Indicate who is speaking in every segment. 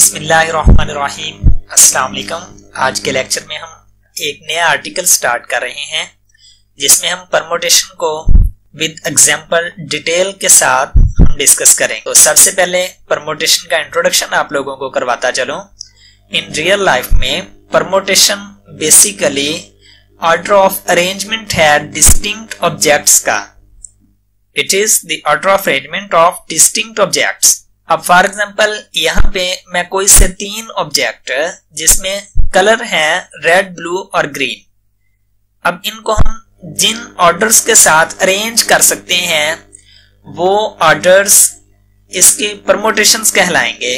Speaker 1: बिस्मिल्लाहिर्रहमानिर्रहीम। अस्सलाम वालेकुम आज के लेक्चर में हम एक नया आर्टिकल स्टार्ट कर रहे हैं, जिसमें हम परमोटेशन को विद एग्जांपल डिटेल के साथ हम डिस्कस करेंगे। तो सबसे पहले परमोटेशन का इंट्रोडक्शन आप लोगों को करवाता चलो। इन रियल लाइफ में permutation basically order of arrangement है डिस्टिंक्ट ऑब्जेक्ट्स का। It is the order of arrangement of distinct objects अब फॉर एग्ज़ाम्पल यहाँ पे मैं कोई से तीन ऑब्जेक्ट जिसमें कलर है रेड ब्लू और ग्रीन अब इनको हम जिन ऑर्डर्स के साथ अरेंज कर सकते हैं, वो ऑर्डर्स इसके प्रमोटेशन कहलाएँगे.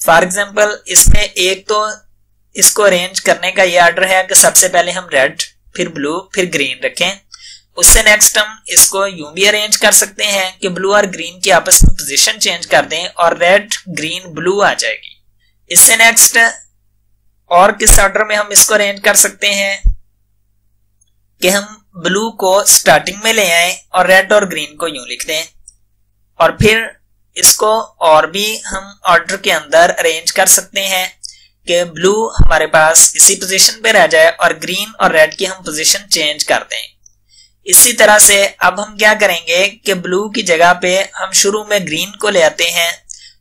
Speaker 1: फॉर एग्ज़ाम्पल इसमें एक तो इसको अरेंज करने का ये ऑर्डर है कि सबसे पहले हम रेड फिर ब्लू फिर ग्रीन रखें. उससे नेक्स्ट हम इसको यूँ भी अरेंज कर सकते हैं कि ब्लू और ग्रीन की आपस में पोजीशन चेंज कर दें और रेड ग्रीन ब्लू आ जाएगी। इससे नेक्स्ट और किस ऑर्डर में हम इसको अरेंज कर सकते हैं कि हम ब्लू को स्टार्टिंग में ले आए और रेड और ग्रीन को यूँ लिख दें। और फिर इसको और भी हम ऑर्डर के अंदर अरेंज कर सकते हैं कि ब्लू हमारे पास इसी पोजीशन पे रह जाए और ग्रीन और रेड की हम पोजीशन चेंज कर दें। इसी तरह से अब हम क्या करेंगे कि ब्लू की जगह पे हम शुरू में ग्रीन को ले आते हैं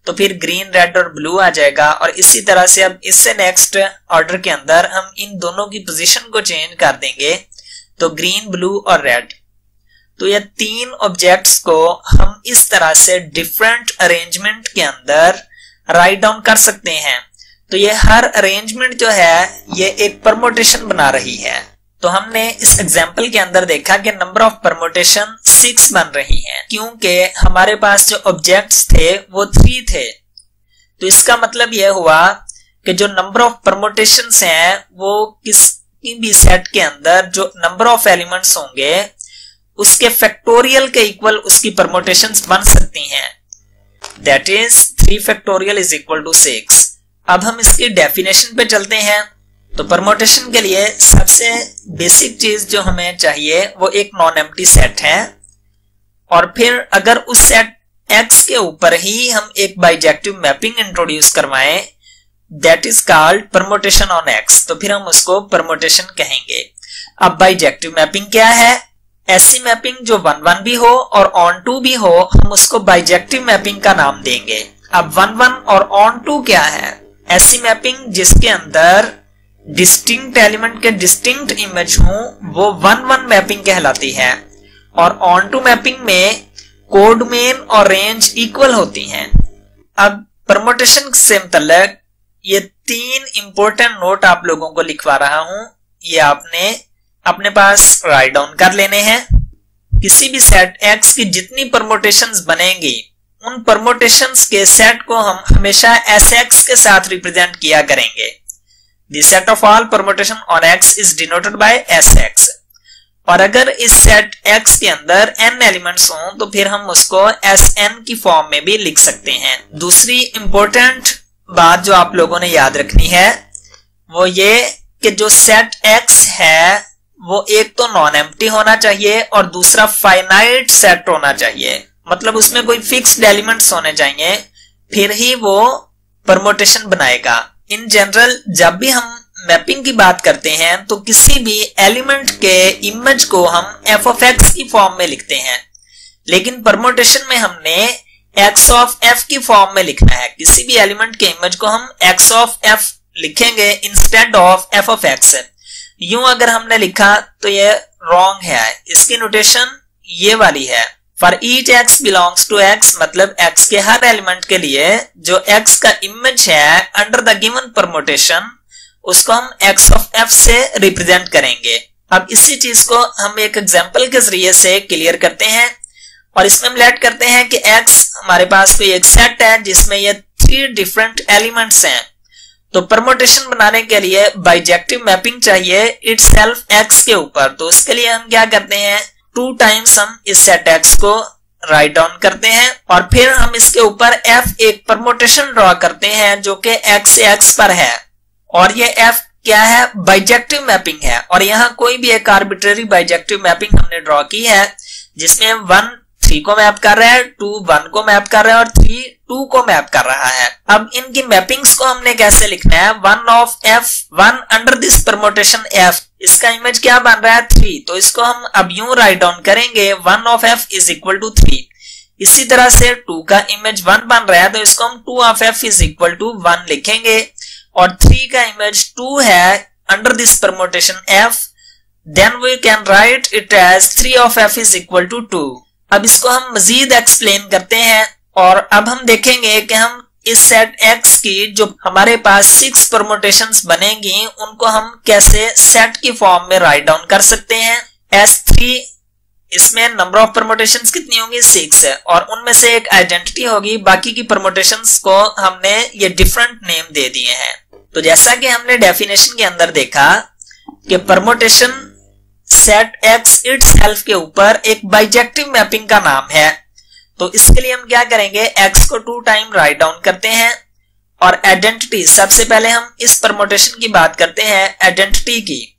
Speaker 1: तो फिर ग्रीन रेड और ब्लू आ जाएगा और इसी तरह से अब इससे नेक्स्ट ऑर्डर के अंदर हम इन दोनों की पोजीशन को चेंज कर देंगे तो ग्रीन ब्लू और रेड तो ये तीन ऑब्जेक्ट्स को हम इस तरह से डिफरेंट अरेंजमेंट के अंदर राइट डाउन कर सकते हैं। तो ये हर अरेंजमेंट जो है, ये एक परमोटेशन बना रही है। तो हमने इस एग्ज़ाम्पल के अंदर देखा कि नंबर ऑफ़ परमोटेशन सिक्स बन रही हैं, क्योंकि हमारे पास जो ऑब्जेक्ट्स थे, वो थ्री थे। तो इसका मतलब यह हुआ कि जो नंबर ऑफ़ परमोटेशन हैं, वो किसी भी सेट के अंदर जो नंबर ऑफ़ एलिमेंट्स होंगे, उसके फैक्टोरियल के इक्वल उसकी परमोटेशन बन सकती हैं। That is three factorial is equal to six अब हम इसकी डेफिनेशन पे चलते हैं। तो परमोटेशन के लिए सबसे बेसिक चीज़ जो हमें चाहिए, वो एक नॉन एम्प्टी सेट है। और फिर अगर उस सेट एक्स के ऊपर ही हम एक बाइजेक्टिव मैपिंग इंट्रोड्यूस करवाएँ that is called permutation on X तो फिर हम उसको परमोटेशन कहेंगे। अब बाइजेक्टिव मैपिंग क्या है? ऐसी मैपिंग जो वन वन भी हो और ऑन टू भी हो, हम उसको बाइजेक्टिव मैपिंग का नाम देंगे। अब वन वन और ऑन टू क्या है? ऐसी मैपिंग जिसके अंदर डिस्टिंक्ट एलिमेंट के डिस्टिंक्ट इमेज हो, वो वन वन मैपिंग कहलाती है। और ऑन टू मैपिंग में कोड मेन और रेंज इक्वल होती हैं। अब परमोटेशन से मतलब ये तीन इंपॉर्टेंट नोट आप लोगों को लिखवा रहा हूँ। ये आपने अपने पास राइट डाउन कर लेने हैं। किसी भी सेट एक्स की जितनी परमोटेशंस बनेंगी, उन परमोटेशंस के सेट को हम हमेशा एस एक्स के साथ रिप्रेजेंट किया करेंगे। The set of all permutation on X is denoted by Sx. और अगर इस सेट X के अंदर n एलिमेंट्स हों तो फिर हम उसको Sn की फॉर्म में भी लिख सकते हैं। दूसरी इंपॉर्टेंट बात जो आप लोगों ने याद रखनी है, वो ये कि जो सेट X है, वो एक तो नॉन एम्प्टी होना चाहिए और दूसरा फाइनाइट सेट होना चाहिए। मतलब उसमें कोई फिक्स्ड एलिमेंट्स होने चाहिए, फिर ही वो परमोटेशन बनाएगा। इन जनरल जब भी हम मैपिंग की बात करते हैं तो किसी भी एलिमेंट के इमेज को हम एफ़ ऑफ़ एक्स की फॉर्म में लिखते हैं। लेकिन परमोटेशन में हमने एक्स ऑफ़ एफ़ की फॉर्म में लिखना है। किसी भी एलिमेंट के इमेज को हम एक्स ऑफ़ एफ़ लिखेंगे instead of F of X यूँ अगर हमने लिखा तो ये रॉन्ग है। इसकी नोटेशन ये वाली है। For each X belongs to X मतलब एक्स के हर एलिमेंट के लिए जो एक्स का इमेज है अंडर द गिवन परमोटेशन उसको हम एक्स ऑफ़ एफ़ से रिप्रेजेंट करेंगे। अब इसी चीज़ को हम एक एग्ज़ाम्पल के ज़रिए से क्लियर करते हैं। और इसमें हम लेट करते हैं कि एक्स हमारे पास कोई एक सेट है, जिसमें ये थ्री डिफरेंट एलिमेंट्स हैं। तो परमोटेशन बनाने के लिए बाइजेक्टिव मैपिंग चाहिए इट सेल्फ एक्स के ऊपर। तो उसके लिए हम क्या करते हैं? टू टाइम्स हम इस सेट को राइट डाउन करते हैं और फिर हम इसके ऊपर एफ़ एक परमोटेशन ड्रॉ करते हैं जो कि एक्स एक्स पर है। और ये एफ़ क्या है? बाइजेक्टिव मैपिंग है। और यहाँ कोई भी एक आर्बिट्ररी बाइजेक्टिव मैपिंग हमने ड्रॉ की है, जिसमें वन थ्री को मैप कर रहा है टू वन को मैप कर रहा है और थ्री टू को मैप कर रहा है। अब इनकी मैपिंग्स को हमने कैसे लिखना है? One of F one under this permutation F इसका इमेज क्या बन रहा है? थ्री तो इसको हम अब यूँ राइट डाउन करेंगे one of F is equal to three इसी तरह से टू का इमेज वन बन रहा है तो इसको हम two of F is equal to one लिखेंगे। और थ्री का इमेज टू है under this permutation F then we can write it as three of F is equal to two अब इसको हम मजीद एक्सप्लेन करते हैं और अब हम देखेंगे कि हम इस सेट एक्स की जो हमारे पास सिक्स परमोटेशन बनेगी, उनको हम कैसे सेट की फॉर्म में राइट डाउन कर सकते हैं। एस थ्री इसमें नंबर ऑफ़ परमोटेशन कितनी होंगी? सिक्स है। और उनमें से एक आइडेंटिटी होगी। बाकी की परमोटेशन को हमने ये डिफरेंट नेम दे दिए हैं। तो जैसा कि हमने डेफिनेशन के अंदर देखा कि permutation set X itself के ऊपर एक बाइजेक्टिव मैपिंग का नाम है। तो इसके लिए हम क्या करेंगे? एक्स को टू टाइम राइट डाउन करते हैं और आइडेंटिटी सबसे पहले हम इस परमोटेशन की बात करते हैं आइडेंटिटी की।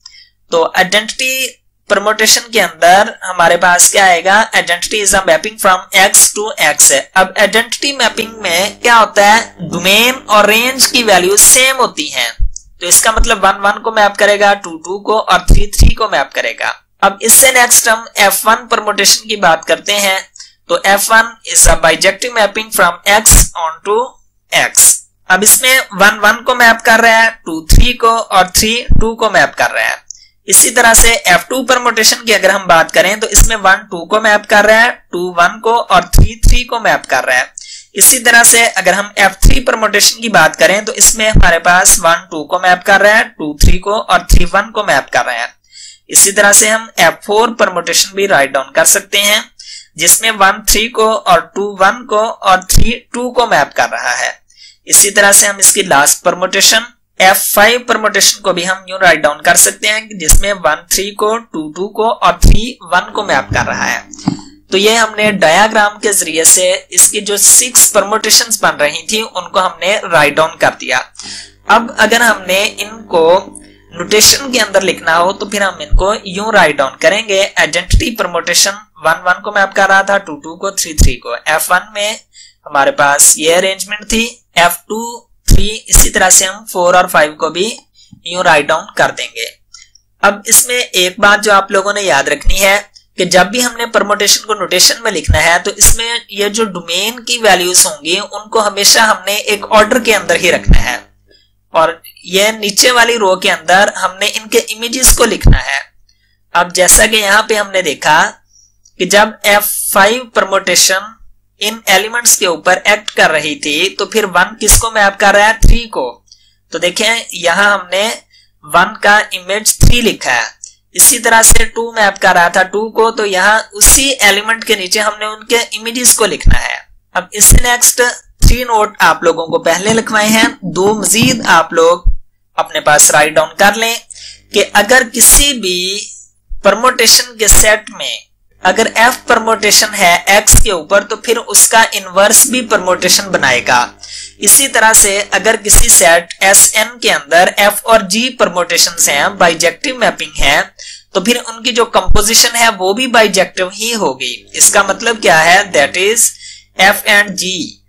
Speaker 1: तो आइडेंटिटी परमोटेशन के अंदर हमारे पास क्या आएगा? Identity is a mapping from X to X है। अब आइडेंटिटी मैपिंग में क्या होता है? डोमेन और रेंज की वैल्यू सेम होती हैं। तो इसका मतलब वन वन को मैप करेगा टू टू को, और थ्री थ्री को मैप करेगा। अब इससे नेक्स्ट हम एफ़ वन परमोटेशन की बात करते हैं। तो F one is a bijective mapping from X on to X अब इसमें वन वन को मैप कर रहा है टू थ्री को, और थ्री टू को मैप कर रहा है। इसी तरह से एफ़ टू परमोटेशन की अगर हम बात करें तो इसमें वन टू को मैप कर रहा है टू वन को, और थ्री थ्री को मैप कर रहा है। इसी तरह से अगर हम F3 परमोटेशन की बात करें तो इसमें हमारे पास वन टू को मैप कर रहा है टू थ्री को और थ्री वन को मैप कर रहा है। इसी तरह से हम F4 परमोटेशन भी राइट डाउन कर सकते हैं, जिसमें वन थ्री को और टू वन को और थ्री टू को मैप कर रहा है। इसी तरह से हम इसकी लास्ट परमोटेशन F5 परमोटेशन को भी हम यूँ राइट डाउन कर सकते हैं, जिसमें वन थ्री को टू टू को और थ्री वन को मैप कर रहा है। तो ये हमने डायाग्राम के ज़रिए से इसकी जो सिक्स परमोटेशन बन रही थी, उनको हमने राइट डाउन कर दिया। अब अगर हमने इनको नोटेशन के अंदर लिखना हो तो फिर हम इनको यूँ राइट डाउन करेंगे। आइडेंटिटी परमोटेशन वन वन को मैप कर रहा था टू टू को थ्री थ्री को। एफ़ वन में हमारे पास ये अरेंजमेंट थी। एफ़ टू थ्री इसी तरह से हम फोर और फाइव को भी यूँ राइट डाउन कर देंगे। अब इसमें एक बात जो आप लोगों ने याद रखनी है कि जब भी हमने परमोटेशन को नोटेशन में लिखना है तो इसमें ये जो डोमेन की वैल्यूज़ होंगी, उनको हमेशा हमने एक ऑर्डर के अंदर ही रखना है। और ये नीचे वाली रो के अंदर हमने इनके इमेजेस को लिखना है। अब जैसा कि यहाँ पे हमने देखा कि जब F5 परमोटेशन इन एलिमेंट्स के ऊपर एक्ट कर रही थी तो फिर वन किसको मैप कर रहा है? थ्री को। तो देखें, यहाँ हमने वन का इमेज थ्री लिखा है। इसी तरह से टू मैप कर रहा था टू को तो यहाँ उसी एलिमेंट के नीचे हमने उनके इमेजेस को लिखना है। अब इससे नेक्स्ट थ्री नोट आप लोगों को पहले लिखवाए हैं। दो मजीद आप लोग अपने पास राइट डाउन कर लें कि अगर किसी भी प्रमोटेशन के सेट में अगर एफ़ परमोटेशन है एक्स के ऊपर तो फिर उसका इनवर्स भी परमोटेशन बनाएगा। इसी तरह से अगर किसी सेट एन के अंदर एफ़ और जी परमोटेशन हैं बाइजेक्टिव मैपिंग है तो फिर उनकी जो कंपोजिशन है, वो भी बाइजेक्टिव ही होगी। इसका मतलब क्या है? That is F and G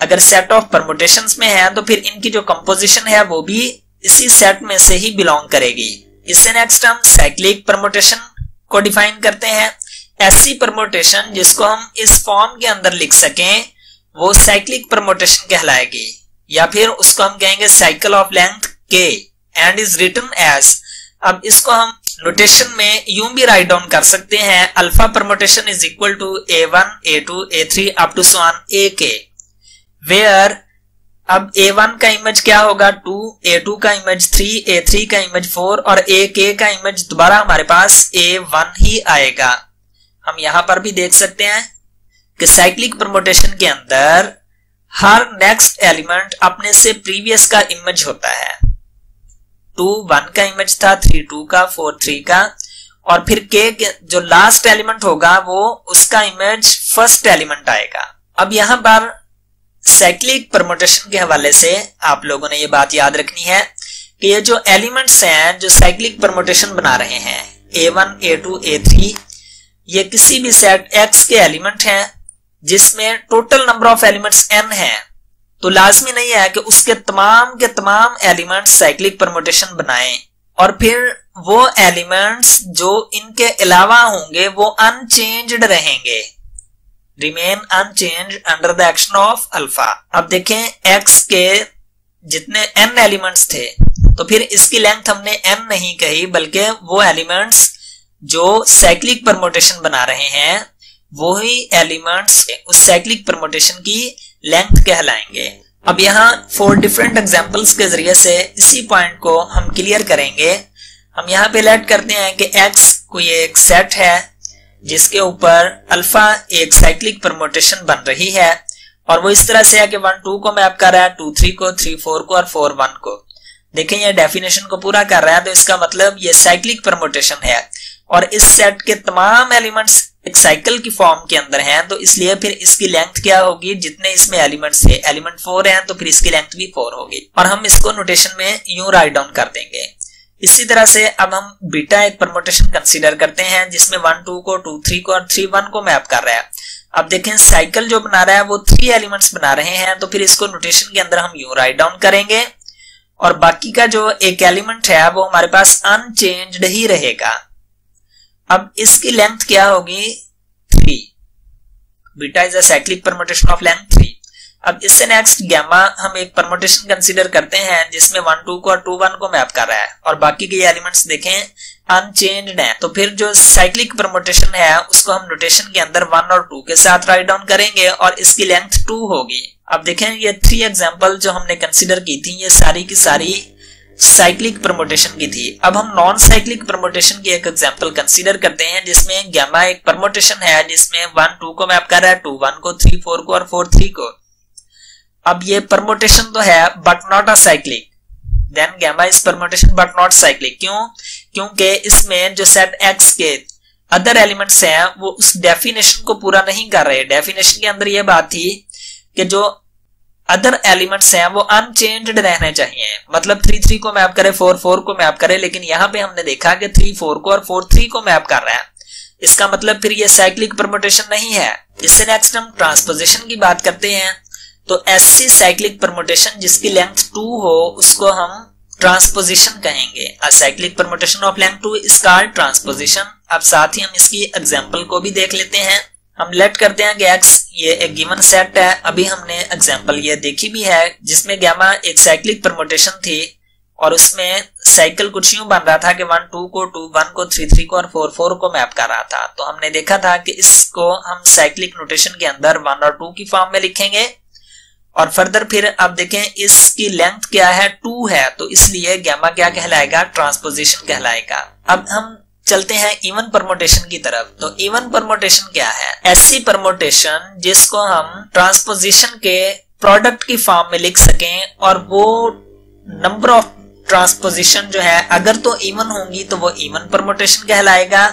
Speaker 1: अगर सेट ऑफ़ परमोटेशन में है तो फिर इनकी जो कंपोजिशन है, वो भी इसी सेट में से ही बिलोंग करेगी। इससे नेक्स्ट हम साइक्लिक परमोटेशन को डिफाइन करते हैं। ऐसी प्रमोटेशन जिसको हम इस फॉर्म के अंदर लिख सकें, वो साइक्लिक प्रमोटेशन कहलाएगी। या फिर उसको हम कहेंगे cycle of length k and is written as अब इसको हम नोटेशन में यूँ भी राइट डाउन कर सकते हैं alpha permutation is equal to a one a two a three up to sun a k where अब ए वन का इमेज क्या होगा? टू ए टू का इमेज थ्री ए थ्री का इमेज फोर और ए के का इमेज दोबारा हमारे पास ए वन ही आएगा। हम यहाँ पर भी देख सकते हैं कि साइक्लिक परमोटेशन के अंदर हर नेक्स्ट एलिमेंट अपने से प्रीवियस का इमेज होता है। टू वन का इमेज था थ्री टू का फोर थ्री का, और फिर के जो लास्ट एलिमेंट होगा वो उसका इमेज फ़र्स्ट एलिमेंट आएगा। अब यहाँ पर साइक्लिक प्रमोटेशन के हवाले से आप लोगों ने ये बात याद रखनी है कि ये जो एलिमेंट्स हैं, जो साइक्लिक प्रमोटेशन बना रहे हैं a one a two a three ये किसी भी सेट x के एलिमेंट हैं, जिसमें total number of elements n है तो लाजमी नहीं है कि उसके तमाम के तमाम एलिमेंट्स साइक्लिक परमोटेशन बनाएँ। और फिर वो एलिमेंट्स जो इनके अलावा होंगे, वो अनचेंज्ड रहेंगे। Remain unchanged under the action of alpha अब देखें, x के जितने n एलिमेंट्स थे तो फिर इसकी लेंथ हमने n नहीं कही, बल्कि वो एलिमेंट्स जो साइक्लिक परमोटेशन बना रहे हैं, वही एलिमेंट्स उस साइक्लिक परमोटेशन की लेंथ कहलाएँगे। अब यहाँ फोर डिफरेंट एग्जांपल्स के ज़रिए से इसी पॉइंट को हम क्लियर करेंगे। हम यहाँ पे लेट करते हैं कि x कोई एक सेट है, जिसके ऊपर अल्फ़ा एक साइक्लिक परमोटेशन बन रही है। और वो इस तरह से है कि वन टू को मैप कर रहा है टू थ्री को थ्री फोर को और फोर वन को। देखें, ये डेफिनेशन को पूरा कर रहा है तो इसका मतलब ये साइक्लिक परमोटेशन है। और इस सेट के तमाम एलिमेंट्स एक साइकिल की फॉर्म के अंदर हैं तो इसलिए फिर इसकी लेंथ क्या होगी? जितने इसमें एलिमेंट्स है एलिमेंट फोर हैं तो फिर इसकी लेंथ भी फोर होगी। और हम इसको नोटेशन में यूँ राइट डाउन कर देंगे। इसी तरह से अब हम बीटा एक परमोटेशन कंसीडर करते हैं, जिसमें वन टू को टू थ्री को और थ्री वन को मैप कर रहा है। अब देखें साइकिल जो बना रहा है, वो थ्री एलिमेंट्स बना रहे हैं तो फिर इसको नोटेशन के अंदर हम यू राइट डाउन करेंगे। और बाकी का जो एक एलिमेंट है, वो हमारे पास अनचेंज्ड ही रहेगा। अब इसकी लेंथ क्या होगी? Three beta is a permutation of length three अब इससे नेक्स्ट गैमा हम एक परमोटेशन कंसीडर करते हैं, जिसमें वन टू को और टू वन को मैप कर रहा है। और बाकी के एलिमेंट्स देखें अनचेंज्ड है। तो फिर जो साइक्लिक परमोटेशन है, उसको हम नोटेशन के अंदर वन और टू के साथ राइट डाउन करेंगे, और इसकी लेंथ टू होगी। अब देखें, ये थ्री एग्ज़ाम्पल जो हमने कंसिडर की थी, ये सारी की सारी साइक्लिक परमोटेशन की थी। अब हम नॉन साइक्लिक परमोटेशन की एक एग्जांपल कंसीडर करते हैं, जिसमें गैमा एक परमोटेशन है, जिसमें वन टू को मैप कर रहा है टू वन को थ्री फोर को और फोर थ्री को। अब ये परमोटेशन तो है but not a cyclic then gamma is permutation but not cyclic क्यों? क्योंकि इसमें जो सेट एक्स के अदर एलिमेंट्स हैं, वो उस डेफिनेशन को पूरा नहीं कर रहे। डेफिनेशन के अंदर ये बात थी कि जो अदर एलिमेंट्स हैं, वो अनचेंज्ड रहने चाहिए। मतलब थ्री थ्री को मैप करे फोर फोर को मैप करे, लेकिन यहाँ पे हमने देखा कि थ्री फोर को और फोर थ्री को मैप कर रहा है। इसका मतलब फिर ये साइक्लिक परमोटेशन नहीं है। इससे नेक्स्ट हम ट्रांसपोजिशन की बात करते हैं। तो ऐसी साइक्लिक परमोटेशन जिसकी लेंथ टू हो, उसको हम ट्रांसपोजिशन कहेंगे। Cyclic permutation of length two is called transposition अब साथ ही हम इसकी एग्ज़ाम्पल को भी देख लेते हैं। हम लेट करते हैं कि x ये एक गिवन सेट है। अभी हमने एग्जांपल ये देखी भी है, जिसमें गैमा एक साइक्लिक परमोटेशन थी और उसमें साइकिल कुछ यूँ बन रहा था कि वन टू को टू वन को थ्री थ्री को और फोर फोर को मैप कर रहा था। तो हमने देखा था कि इसको हम साइक्लिक नोटेशन के अंदर वन और टू की फॉर्म में लिखेंगे। और फर्दर फिर अब देखें, इसकी लेंथ क्या है? टू है। तो इसलिए गैमा क्या कहलाएगा? ट्रांसपोजिशन कहलाएगा। अब हम चलते हैं इवन परमोटेशन की तरफ़। तो इवन परमोटेशन क्या है? ऐसी परमोटेशन जिसको हम ट्रांसपोजिशन के प्रोडक्ट की फॉर्म में लिख सकें और वो नंबर ऑफ़ ट्रांसपोजिशन जो है, अगर तो इवन होंगी तो वो इवन परमोटेशन कहलाएगा।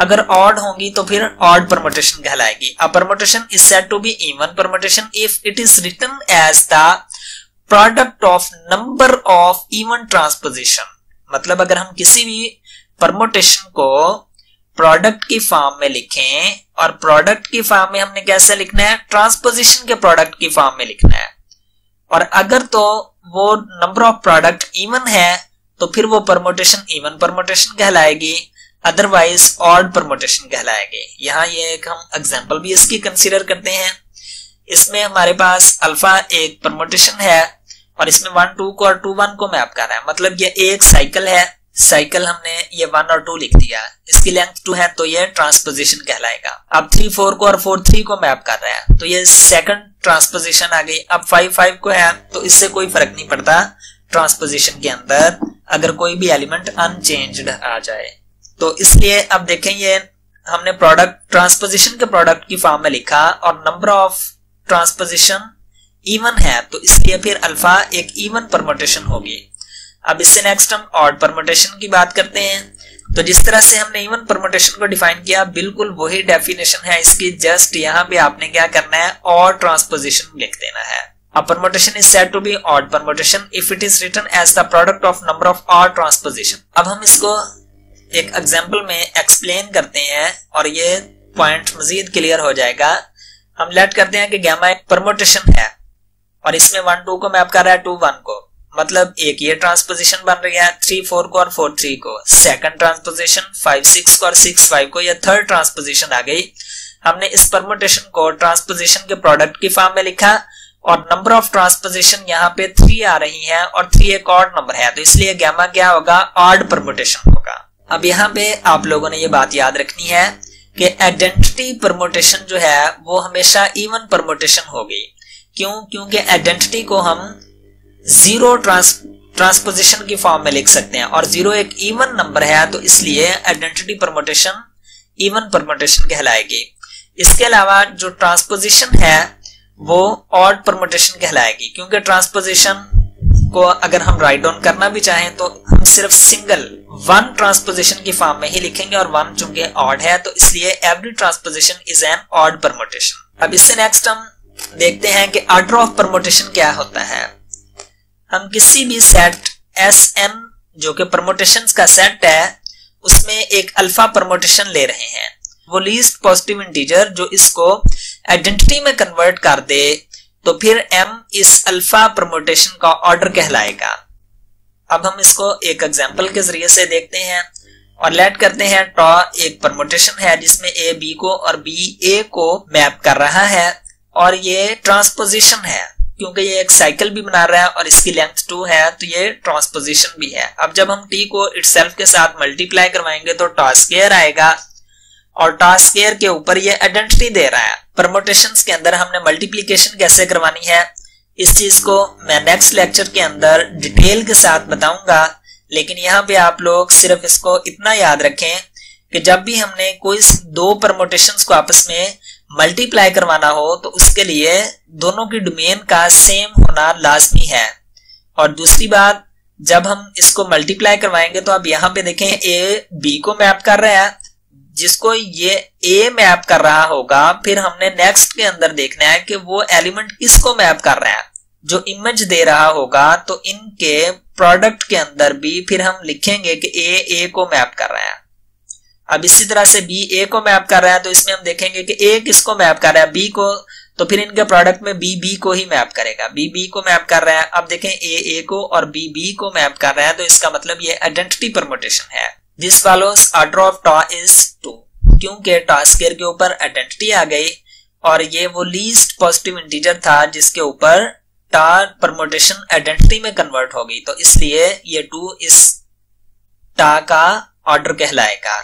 Speaker 1: अगर ऑड होंगी तो फिर ऑड परमोटेशन कहलाएगी। A permutation is said to be even permutation if it is written as the product of number of even transposition मतलब अगर हम किसी भी परमोटेशन को प्रोडक्ट की फॉर्म में लिखें और प्रोडक्ट की फॉर्म में हमने कैसे लिखना है? ट्रांसपोजिशन के प्रोडक्ट की फॉर्म में लिखना है। और अगर तो वो नंबर ऑफ़ प्रोडक्ट इवन है तो फिर वो परमोटेशन इवन परमोटेशन कहलाएगी अदरवाइज़ ऑड परमोटेशन कहलाएगी। यहाँ ये एक हम एग्जांपल भी इसकी कंसीडर करते हैं। इसमें हमारे पास अल्फ़ा एक परमोटेशन है, और इसमें वन टू को और टू वन को मैप कर रहा है। मतलब ये एक साइकिल है। साइकिल हमने ये वन और टू लिख दिया। इसकी लेंथ टू है तो ये ट्रांसपोजिशन कहलाएगा। अब थ्री फोर को और फोर थ्री को मैप कर रहा है। तो ये सेकंड ट्रांसपोजिशन आ गई। अब फाइव फाइव को है तो इससे कोई फ़र्क नहीं पड़ता ट्रांसपोजिशन के अंदर, अगर कोई भी एलिमेंट अनचेंज्ड आ जाए। तो इसलिए अब देखें ये हमने प्रोडक्ट ट्रांसपोजिशन के प्रोडक्ट की फॉर्म में लिखा और नंबर ऑफ़ ट्रांसपोजिशन इवन है तो इसलिए फिर अल्फ़ा एक इवन परमोटेशन होगी। अब इससे नेक्स्ट हम ऑड परमोटेशन की बात करते हैं। तो जिस तरह से हमने इवन परमोटेशन को डिफाइन किया, बिल्कुल वही डेफिनेशन है इसकी। जस्ट यहाँ पे आपने क्या करना है और ट्रांसपोजिशन लिख देना है। A permutation is said to be odd permutation if it is written as the product of number of transposition. अब हम इसको एक एग्ज़ाम्पल में एक्सप्लेन करते हैं और ये पॉइंट मजीद क्लियर हो जाएगा। हम लेट करते हैं कि गैमा एक परमोटेशन है। और इसमें वन टू को मैप कर रहा है टू वन को। मतलब एक ये ट्रांसपोजिशन बन रही है थ्री फोर को और फोर थ्री को। सेकंड ट्रांसपोजिशन फाइव सिक्स को और सिक्स फाइव को, या थर्ड ट्रांसपोजिशन आ गई। हमने इस परमोटेशन को ट्रांसपोजिशन के प्रोडक्ट की फॉर्म में लिखा और नंबर ऑफ़ ट्रांसपोजिशन यहाँ पे थ्री आ रही है और थ्री एक ऑड नंबर है। तो इसलिए गैमा क्या होगा? ऑड परमोटेशन होगा। अब यहाँ पे आप लोगों ने ये बात याद रखनी है कि आइडेंटिटी परमोटेशन जो है, वो हमेशा इवन परमोटेशन होगी। क्यों? क्योंकि आइडेंटिटी को हम ज़ीरो ट्रांस, ट्रांसपोजिशन की फॉर्म में लिख सकते हैं। और ज़ीरो एक इवन नंबर है तो इसलिए आइडेंटिटी परमोटेशन इवन परमोटेशन कहलाएगी। इसके अलावा जो ट्रांसपोजिशन है, वो ऑड परमोटेशन कहलाएगी। क्योंकि ट्रांसपोजिशन को अगर हम राइट डाउन करना भी चाहें तो हम सिर्फ़ सिंगल वन ट्रांसपोजिशन की फॉर्म में ही लिखेंगे और वन चूँकि ऑड है तो इसलिए every transposition is an odd permutation अब इससे नेक्स्ट हम देखते हैं कि ऑर्डर ऑफ़ परमोटेशन क्या होता है। हम किसी भी सेट एस एम जो कि परमोटेशन का सेट है, उसमें एक अल्फ़ा परमोटेशन ले रहे हैं। वो लीस्ट पॉजिटिव इंटीजर जो इसको आइडेंटिटी में कन्वर्ट कर दे तो फिर m इस अल्फ़ा प्रमोटेशन का ऑर्डर कहलाएगा। अब हम इसको एक एग्ज़ाम्पल के ज़रिए से देखते हैं और लेट करते हैं टॉ एक परमोटेशन है जिसमें ए बी को और बी ए को मैप कर रहा है और ये ट्रांसपोजिशन है। क्योंकि ये एक साइकिल भी बना रहा है और इसकी लेंथ टू है तो ये ट्रांसपोजिशन भी है। अब जब हम टी को इटसेल्फ के साथ मल्टीप्लाई करवाएँगे तो टॉ स्केयर आएगा और टास्क केयर के ऊपर ये आइडेंटिटी दे रहा है। परमोटेशन के अंदर हमने मल्टीप्लीकेशन कैसे करवानी है, इस चीज़ को मैं नेक्स्ट लेक्चर के अंदर डिटेल के साथ बताऊँगा, लेकिन यहाँ पे आप लोग सिर्फ़ इसको इतना याद रखें कि जब भी हमने कोई दो परमोटेशन को आपस में मल्टीप्लाई करवाना हो तो उसके लिए दोनों की डोमेन का सेम होना लाजमी है। और दूसरी बात, जब हम इसको मल्टीप्लाई करवाएँगे तो आप यहाँ पे देखें ए बी को मैप कर रहा है। जिसको ये ए मैप कर रहा होगा, फिर हमने नेक्स्ट के अंदर देखना है कि वो एलिमेंट किसको मैप कर रहा है। जो इमेज दे रहा होगा तो इनके प्रोडक्ट के अंदर भी फिर हम लिखेंगे कि ए ए को मैप कर रहा है। अब इसी तरह से बी ए को मैप कर रहा है तो इसमें हम देखेंगे कि ए किसको मैप कर रहा है? बी को तो फिर इनके प्रोडक्ट में बी बी को ही मैप करेगा। बी बी को मैप कर रहा है। अब देखें ए ए को और बी बी को मैप कर रहा है तो इसका मतलब ये आइडेंटिटी परमोटेशन है। This follows order of tau is two क्योंकि टास्केर के ऊपर आइडेंटिटी आ गई, और ये वो लीस्ट पॉजिटिव इंटीजर था, जिसके ऊपर टार परमोटेशन आइडेंटिटी में कन्वर्ट हो गई। तो इसलिए ये टू इस टा का ऑर्डर कहलाएगा।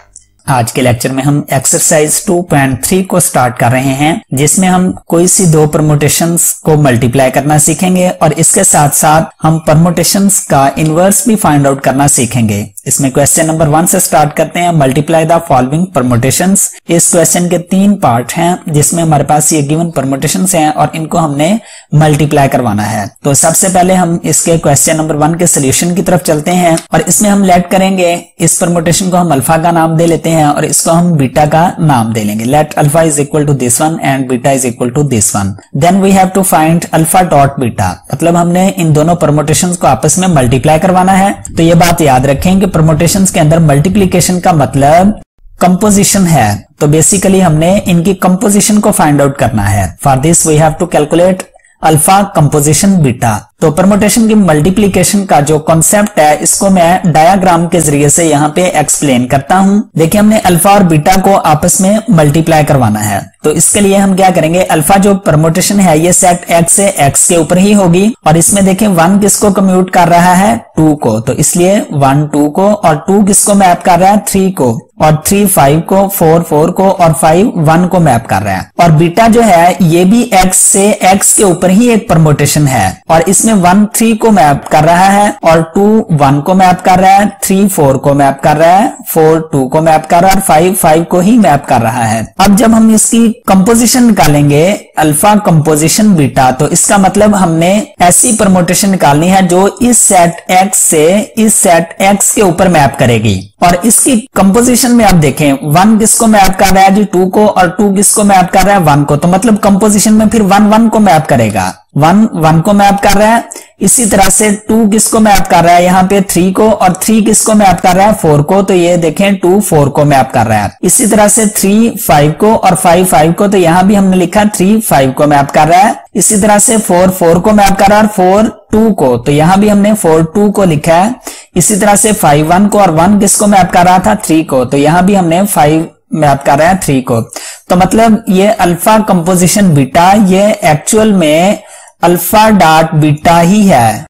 Speaker 2: आज के लेक्चर में हम एक्सरसाइज 2.3 को स्टार्ट कर रहे हैं, जिसमें हम कोई सी दो परमोटेशंस को मल्टीप्लाई करना सीखेंगे और इसके साथ साथ हम परमोटेशंस का इनवर्स भी फाइंड आउट करना सीखेंगे। इसमें क्वेश्चन नंबर वन से स्टार्ट करते हैं मल्टीप्लाई द फॉलोइंग परमोटेशन इस क्वेश्चन के तीन पार्ट हैं, जिसमें हमारे पास ये गिवन परमोटेशन हैं और इनको हमने मल्टीप्लाई करवाना है। तो सबसे पहले हम इसके क्वेश्चन नंबर वन के सोल्यूशन की तरफ़ चलते हैं और इसमें हम लेट करेंगे। इस परमोटेशन को हम अल्फ़ा का नाम दे लेते हैं। और इसको हम बीटा का नाम दे लेंगे। Let alpha is equal to this one and beta is equal to this one then we have to find alpha dot beta मतलब हमने इन दोनों परमोटेशन को आपस में मल्टीप्लाई करवाना है। तो ये बात याद रखें कि परमोटेशन के अंदर मल्टीप्लीकेशन का मतलब कंपोजिशन है। तो बेसिकली हमने इनकी कंपोजिशन को फाइंड आउट करना है। For this we have to calculate alpha composition beta तो परमोटेशन की मल्टीप्लीकेशन का जो कॉन्सेप्ट है, इसको मैं डायाग्राम के ज़रिए से यहाँ पे एक्सप्लेन करता हूँ। देखिए, हमने अल्फ़ा और बीटा को आपस में मल्टीप्लाई करवाना है। तो इसके लिए हम क्या करेंगे? अल्फ़ा जो परमोटेशन है, ये सेट एक्स से एक्स के ऊपर ही होगी। और इसमें देखें वन किसको कम्यूट कर रहा है? टू को। तो इसलिए वन टू को और टू किसको मैप कर रहा है? थ्री को। और थ्री फाइव को फोर फोर को और फाइव वन को मैप कर रहा है। और बीटा जो है, ये भी एक्स से एक्स के ऊपर ही एक परमोटेशन है। और इसमें वन थ्री को मैप कर रहा है और टू वन को मैप कर रहा है थ्री फोर को मैप कर रहा है फोर टू को मैप कर रहा है और फाइव फाइव को ही मैप कर रहा है। अब जब हम इसकी कंपोजिशन निकालेंगे अल्फ़ा कंपोजिशन बीटा तो इसका मतलब हमने ऐसी परमोटेशन निकालनी है जो इस सेट एक्स से इस सेट एक्स के ऊपर मैप करेगी। और इसकी कंपोजिशन में आप देखें वन किसको मैप कर रहा है? जी टू को और टू किसको मैप कर रहा है? वन को। तो मतलब कंपोजिशन में फिर वन वन को मैप करेगा। वन वन को मैप कर रहा है। इसी तरह से टू किसको मैप कर रहा है? यहाँ पे थ्री को और थ्री किसको मैप कर रहा है? फोर को। तो ये देखें, टू, फोर को मैप कर रहा है। इसी तरह से थ्री, फाइव को और फाइव फाइव को। तो यहाँ भी हमने लिखा थ्री, फाइव को मैप कर रहा है। इसी तरह से फोर फोर को मैप कर रहा है फोर, टू को। तो यहाँ भी हमने फोर, टू को लिखा है। इसी तरह से फाइव, वन को और वन किसको मैप कर रहा था? थ्री को। तो यहाँ भी हमने फाइव मैप कर रहा है, थ्री को। तो मतलब ये अल्फ़ा कंपोजिशन बीटा, ये एक्चुअल में अल्फ़ा डॉट बीटा ही है।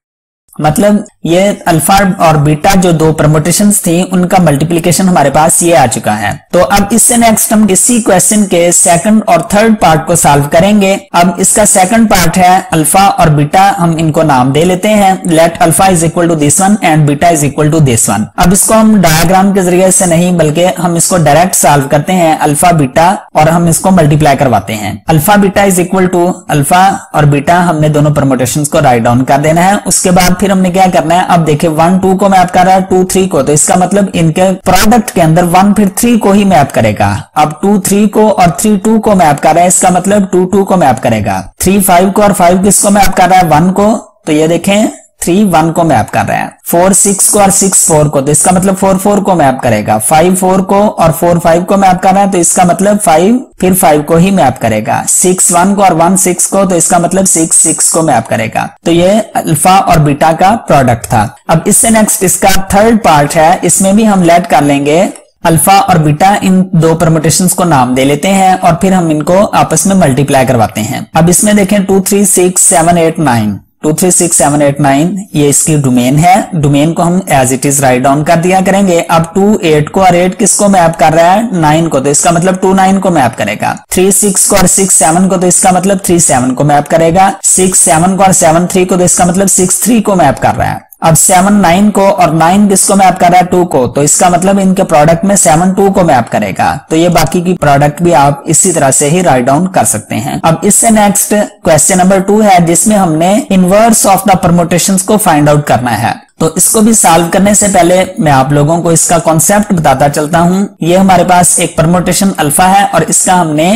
Speaker 2: मतलब ये अल्फ़ा और बीटा जो दो प्रमोटेशन थी, उनका मल्टीप्लीकेशन हमारे पास ये आ चुका है। तो अब इससे नेक्स्ट हम इसी क्वेश्चन के सेकंड और थर्ड पार्ट को सॉल्व करेंगे। अब इसका सेकंड पार्ट है अल्फ़ा और बीटा हम इनको नाम दे लेते हैं। Let alpha is equal to this one and beta is equal to this one अब इसको हम डायग्राम के ज़रिए से नहीं, बल्कि हम इसको डायरेक्ट सॉल्व करते हैं अल्फ़ा बीटा और हम इसको मल्टीप्लाई करवाते हैं। Alpha beta is equal to alpha और बीटा हमने दोनों प्रमोटेशन को राइट डाउन कर देना है। उसके बाद फिर हमने क्या करना है? अब देखिए वन टू को मैप कर रहा है टू थ्री को। तो इसका मतलब इनके प्रोडक्ट के अंदर वन फिर थ्री को ही मैप करेगा। अब टू थ्री को और थ्री टू को मैप कर रहा है, इसका मतलब टू टू को मैप करेगा। थ्री फाइव को और फाइव किसको मैप कर रहा है? वन को। तो ये देखें थ्री वन को मैप कर रहा है। फोर सिक्स को और सिक्स फोर को तो इसका मतलब फोर फोर को मैप करेगा। फाइव फोर को और फोर फाइव को मैप कर रहा है तो इसका मतलब फाइव फिर फाइव को ही मैप करेगा। सिक्स वन को और वन सिक्स को तो इसका मतलब सिक्स सिक्स को मैप करेगा। तो ये अल्फ़ा और बीटा का प्रोडक्ट था। अब इससे नेक्स्ट इसका थर्ड पार्ट है, इसमें भी हम लेट कर लेंगे। अल्फ़ा और बीटा इन दो परमोटेशन को नाम दे लेते हैं और फिर हम इनको आपस में मल्टीप्लाई करवाते हैं। अब इसमें देखें two three six seven eight nine two three six seven eight nine ये इसकी डोमेन है। डोमेन को हम as it is right down कर दिया करेंगे। अब टू एट को और एट किसको मैप कर रहा है? नाइन को। तो इसका मतलब टू नाइन को मैप करेगा। थ्री सिक्स को और सिक्स सेवन को तो इसका मतलब थ्री सेवन को मैप करेगा। सिक्स सेवन को और सेवन थ्री को तो इसका मतलब सिक्स थ्री को मैप कर रहा है। अब सेवन नाइन को और नाइन किसको मैप कर रहा है? टू को। तो इसका मतलब इनके प्रोडक्ट में सेवन टू को मैप करेगा। तो ये बाकी की प्रोडक्ट भी आप इसी तरह से ही राइट डाउन कर सकते हैं। अब इससे नेक्स्ट क्वेश्चन नंबर टू है, जिसमें हमने इनवर्स ऑफ़ द परमोटेशन को फाइंड आउट करना है। तो इसको भी सॉल्व करने से पहले मैं आप लोगों को इसका कॉन्सेप्ट बताता चलता हूँ। ये हमारे पास एक परमोटेशन अल्फ़ा है और इसका हमने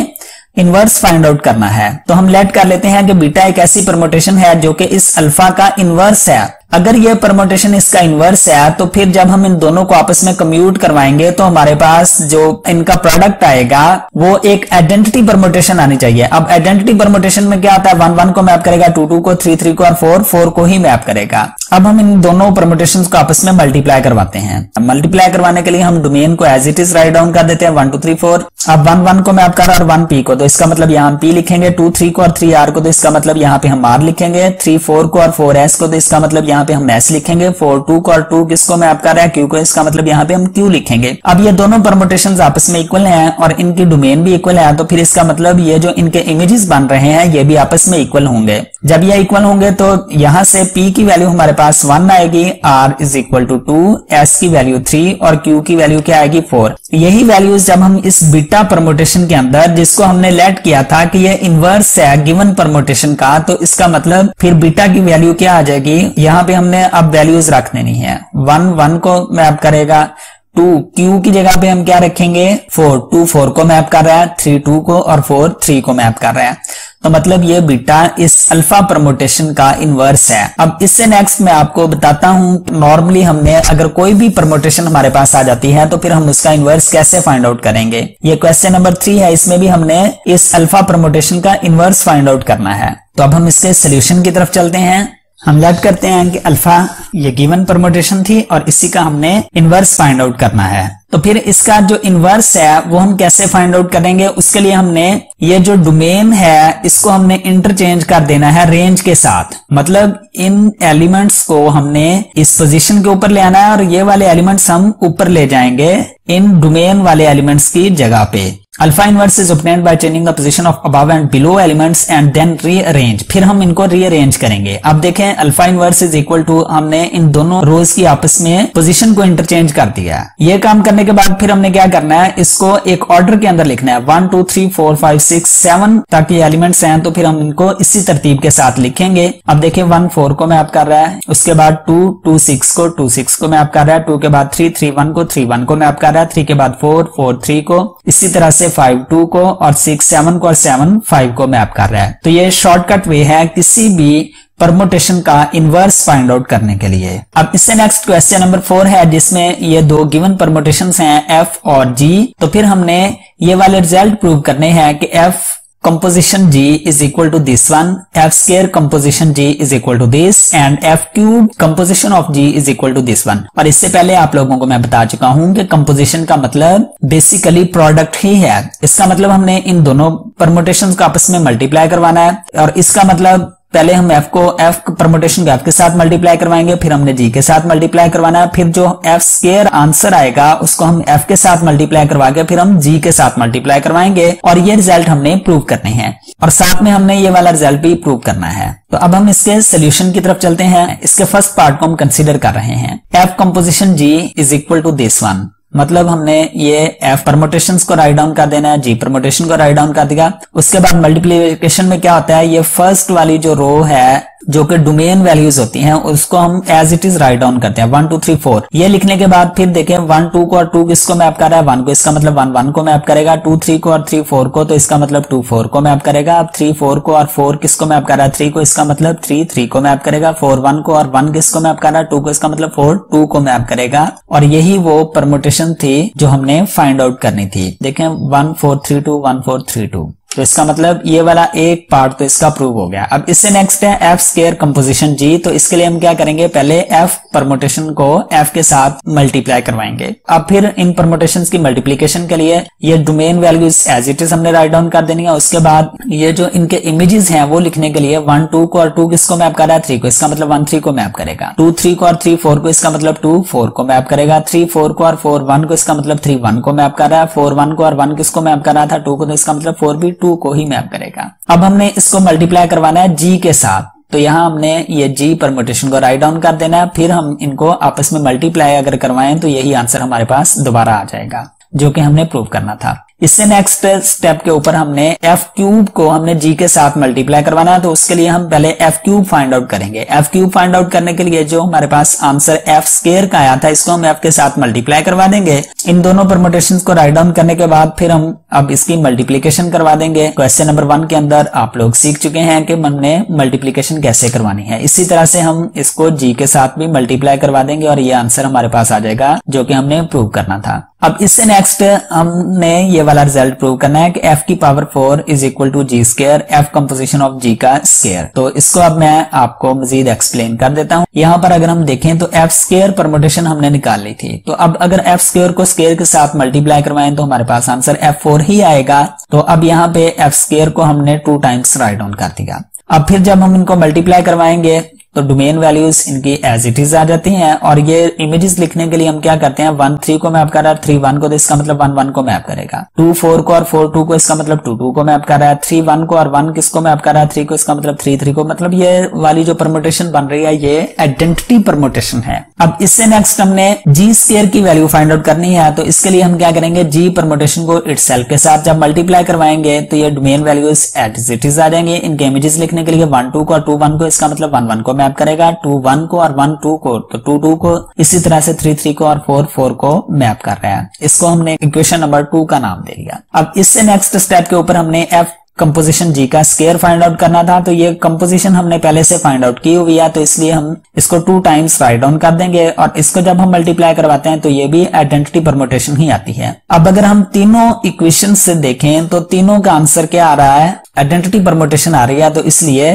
Speaker 2: इनवर्स फाइंड आउट करना है। तो हम लेट कर लेते हैं कि बीटा एक ऐसी परमोटेशन है जो कि इस अल्फ़ा का इनवर्स है। अगर ये परमोटेशन इसका इन्वर्स है तो फिर जब हम इन दोनों को आपस में कम्यूट करवाएँगे तो हमारे पास जो इनका प्रोडक्ट आएगा, वो एक आइडेंटिटी परमोटेशन आनी चाहिए। अब आइडेंटिटी परमोटेशन में क्या आता है? वन वन को मैप करेगा टू टू को थ्री थ्री को और फोर फोर को ही मैप करेगा। अब हम इन दोनों परमोटेशन को आपस में मल्टीप्लाई करवाते हैं। मल्टीप्लाई करवाने के लिए हम डोमेन को as it is right down कर देते हैं। वन टू थ्री फोर अब वन वन को मैप कर रहा और वन पी को तो इसका मतलब यहाँ पी लिखेंगे टू थ्री को और थ्री आर को तो इसका मतलब यहाँ पे हम आर लिखेंगे थ्री फोर को और फोर एस को तो इसका मतलब यहाँ पे हम एस लिखेंगे फोर टू को और टू किसको मैप कर रहा है क्यू को, इसका मतलब यहाँ पे हम क्यू लिखेंगे। अब ये दोनों परमोटेशन आपस में इक्वल है और इनकी डोमेन भी इक्वल है तो फिर इसका मतलब ये जो इनके इमेजेस बन रहे हैं, ये भी आपस में इक्वल होंगे। जब ये इक्वल होंगे तो यहाँ से पी की वैल्यू हमारे पास वन आएगी R is equal to two S की वैल्यू थ्री और क्यू की वैल्यू क्या आएगी फोर यही वैल्यूज़ जब हम इस बीटा परमोटेशन के अंदर, जिसको हमने लेट किया था कि ये इनवर्स है गिवन परमोटेशन का तो इसका मतलब फिर बीटा की वैल्यू क्या आ जाएगी? यहाँ पे हमने अब वैल्यूज़ रखने नहीं है। वन वन को मैप करेगा टू क्यू की जगह पे हम क्या रखेंगे? फोर। टू फोर को मैप कर रहा है, थ्री टू को और फोर थ्री को मैप कर रहा है। तो मतलब ये बीटा इस अल्फ़ा प्रमोटेशन का इनवर्स है। अब इससे नेक्स्ट मैं आपको बताता हूँ नॉर्मली हमने अगर कोई भी प्रमोटेशन हमारे पास आ जाती है तो फिर हम उसका इनवर्स कैसे फाइंड आउट करेंगे? ये क्वेश्चन नंबर थ्री है, इसमें भी हमने इस अल्फ़ा प्रमोटेशन का इनवर्स फाइंड आउट करना है। तो अब हम इसके सोल्यूशन की तरफ़ चलते हैं। हम याद करते हैं कि अल्फ़ा ये गिवन परमोटेशन थी और इसी का हमने इनवर्स फाइंड आउट करना है। तो फिर इसका जो इनवर्स है, वो हम कैसे फाइंड आउट करेंगे? उसके लिए हमने ये जो डोमेन है, इसको हमने इंटरचेंज कर देना है रेंज के साथ। मतलब इन एलिमेंट्स को हमने इस पोजीशन के ऊपर ले आना है और ये वाले एलिमेंट्स हम ऊपर ले जाएँगे इन डोमेन वाले एलिमेंट्स की जगह पे। Alpha inverse is obtained by changing the position of above and below elements and then rearrange. फिर हम इनको रीअरेंज करेंगे। अब देखें alpha inverse is equal to हमने इन दोनों रोज की आपस में पोजीशन को इंटरचेंज कर दिया ये काम करने के बाद फिर हमने क्या करना है? इसको एक ऑर्डर के अंदर लिखना है। One two three four five six seven तक ये एलिमेंट्स हैं तो फिर हम इनको इसी तरतीब के साथ लिखेंगे। अब देखिए वन फोर को मैप कर रहा है। उसके बाद टू टू सिक्स को टू सिक्स को मैप कर रहा है। टू के बाद थ्री थ्री वन को थ्री वन को मैप कर रहा है। थ्री के बाद फोर फोर थ्री को। इसी तरह से फाइव टू को और सिक्स सेवन को और सेवन फाइव को मैप कर रहा है। तो ये शॉर्टकट वे है किसी भी परमोटेशन का इनवर्स फाइंड आउट करने के लिए। अब इससे नेक्स्ट क्वेश्चन नंबर फोर है, जिसमें ये दो गिवन परमोटेशन हैं एफ़ और जी तो फिर हमने ये वाले रिज़ल्ट प्रूव करने हैं कि F composition G is equal to this one, F square composition G is equal to this and F cube composition of G is equal to this one. और इससे पहले आप लोगों को मैं बता चुका हूँ कि composition का मतलब बेसिकली प्रोडक्ट ही है इसका मतलब हमने इन दोनों परमोटेशन को आपस में मल्टीप्लाई करवाना है और इसका मतलब पहले हम एफ़ को एफ़ परमोटेशन को f के साथ मल्टीप्लाई करवाएँगे, फिर हमने जी के साथ मल्टीप्लाई करवाना है, फिर जो एफ़ स्केयर आंसर आएगा, उसको हम एफ़ के साथ मल्टीप्लाई करवा के फिर हम जी के साथ मल्टीप्लाई करवाएँगे, और ये रिज़ल्ट हमने प्रूव करने हैं। और साथ में हमने ये वाला रिज़ल्ट भी प्रूव करना है। तो अब हम इसके सोल्यूशन की तरफ़ चलते हैं। इसके फ़र्स्ट पार्ट को हम कंसिडर कर रहे हैं। F composition G is equal to this one मतलब हमने ये एफ़ परमोटेशन को राइट डाउन कर देना है जी परमोटेशन को राइट डाउन कर दिया। उसके बाद मल्टीप्लीकेशन में क्या होता है, ये फ़र्स्ट वाली जो रो है जो कि डोमेन वैल्यूज़ होती हैं, उसको हम as it is right down करते हैं वन टू थ्री फोर ये लिखने के बाद फिर देखें वन टू को और टू किसको मैप कर रहा है? वन को, इसका मतलब वन वन को मैप करेगा टू थ्री को और थ्री फोर को तो इसका मतलब टू फोर को मैप करेगा। अब थ्री फोर को और फोर किसको मैप कर रहा है? थ्री को, इसका मतलब थ्री थ्री को मैप करेगा। फोर वन को और वन किसको मैप कर रहा है? टू को, इसका मतलब फोर टू को मैप करेगा। और यही वो परमोटेशन थी जो हमने फाइंड आउट करनी थी। देखें one four three two one four three two तो इसका मतलब ये वाला एक पार्ट तो इसका प्रूव हो गया। अब इससे नेक्स्ट है एफ़ स्केयर कंपोजिशन जी तो इसके लिए हम क्या करेंगे? पहले एफ़ परमोटेशन को एफ़ के साथ मल्टीप्लाई करवाएँगे। अब फिर इन परमोटेशन की मल्टीप्लीकेशन के लिए ये domain values as it is हमने राइट डाउन कर देनी है। उसके बाद ये जो इनके इमेजेस हैं, वो लिखने के लिए वन टू को और टू किसको मैप कर रहा है? थ्री को। इसका मतलब वन थ्री को मैप करेगा। टू थ्री को और थ्री फोर को इसका मतलब टू फोर को मैप करेगा। थ्री फोर को और फोर वन को इसका मतलब थ्री वन को मैप कर रहा है। फोर वन को और वन किसको मैप कर रहा था? टू को तो इसका मतलब फोर भी टू को ही मैप करेगा। अब हमने इसको मल्टीप्लाई करवाना है जी के साथ। तो यहाँ हमने ये जी परमोटेशन को राइट डाउन कर देना है। फिर हम इनको आपस में मल्टीप्लाई अगर करवाएँ तो यही आंसर हमारे पास दोबारा आ जाएगा, जो कि हमने प्रूव करना था। इससे नेक्स्ट स्टेप के ऊपर हमने एफ़ क्यूब को हमने जी के साथ मल्टीप्लाई करवाना है तो उसके लिए हम पहले एफ़ क्यूब फाइंड आउट करेंगे। एफ़ क्यूब फाइंड आउट करने के लिए जो हमारे पास आंसर एफ़ स्केयर का आया था, इसको हम एफ़ के साथ मल्टीप्लाई करवा देंगे। इन दोनों परमोटेशन को राइट डाउन करने के बाद फिर हम अब इसकी मल्टीप्लीकेशन करवा देंगे। क्वेश्चन नंबर वन के अंदर आप लोग सीख चुके हैं कि हमने मल्टीप्लीकेशन कैसे करवानी है। इसी तरह से हम इसको जी के साथ भी मल्टीप्लाई करवा देंगे और ये आंसर हमारे पास आ जाएगा, जो कि हमने प्रूव करना था। अब इससे नेक्स्ट हमने ये वाला रिज़ल्ट प्रूव करना है कि f की power four is equal to G square F composition of g का स्केयर तो इसको अब मैं आपको मजीद एक्सप्लेन कर देता हूँ। यहाँ पर अगर हम देखें तो f स्केयर परमोटेशन हमने निकाल ली थी। तो अब अगर f स्केयर को स्केयर के साथ मल्टीप्लाई करवाएँ तो हमारे पास आंसर f4 ही आएगा। तो अब यहाँ पे एफ़ स्केयर को हमने टू टाइम्स राइट डाउन कर दिया। अब फिर जब हम इनको मल्टीप्लाई करवाएँगे तो डोमेन वैल्यूज़ इनकी एज इट इज़ आ जाती हैं और ये इमेजेस लिखने के लिए हम क्या करते हैं वन थ्री को मैप कर रहा है थ्री वन को तो इसका मतलब वन वन को मैप करेगा। टू फोर को और फोर टू को इसका मतलब टू टू को मैप कर रहा है थ्री वन को और वन किसको मैप कर रहा है थ्री को इसका मतलब थ्री थ्री को। मतलब ये वाली जो परमोटेशन बन रही है, ये आइडेंटिटी परमोटेशन है। अब इससे नेक्स्ट हमने जी स्केयर की वैल्यू फाइंड आउट करनी है तो इसके लिए हम क्या करेंगे जी परमोटेशन को इट के साथ जब मल्टीप्लाई करवाएँगे तो ये डोमेन वैल्यूज़ एट इज़ आ जाएँगे। इनके इमेजेस लिखने के लिए वन टू को और टू वन को इसका मतलब वन वन को मैप करेगा, टू वन को और वन टू को तो टू टू को इसी तरह से थ्री थ्री को और फोर फोर को मैप कर रहा हैं। इसको हमने इक्वेशन नंबर टू का नाम दे दिया। अब इससे नेक्स्ट स्टेप के ऊपर हमने एफ़ कंपोजिशन जी का स्केयर फाइंड आउट करना था तो ये कंपोजिशन हमने पहले से फाइंड आउट की हुई है तो इसलिए हम इसको टू टाइम्स राइट डाउन कर देंगे और इसको जब हम मल्टीप्लाई करवाते हैं तो ये भी आइडेंटिटी परमोटेशन ही आती है। अब अगर हम तीनों इक्वेशन से देखें तो तीनों का आंसर क्या आ रहा है? आइडेंटिटी परमोटेशन आ रही है तो इसलिए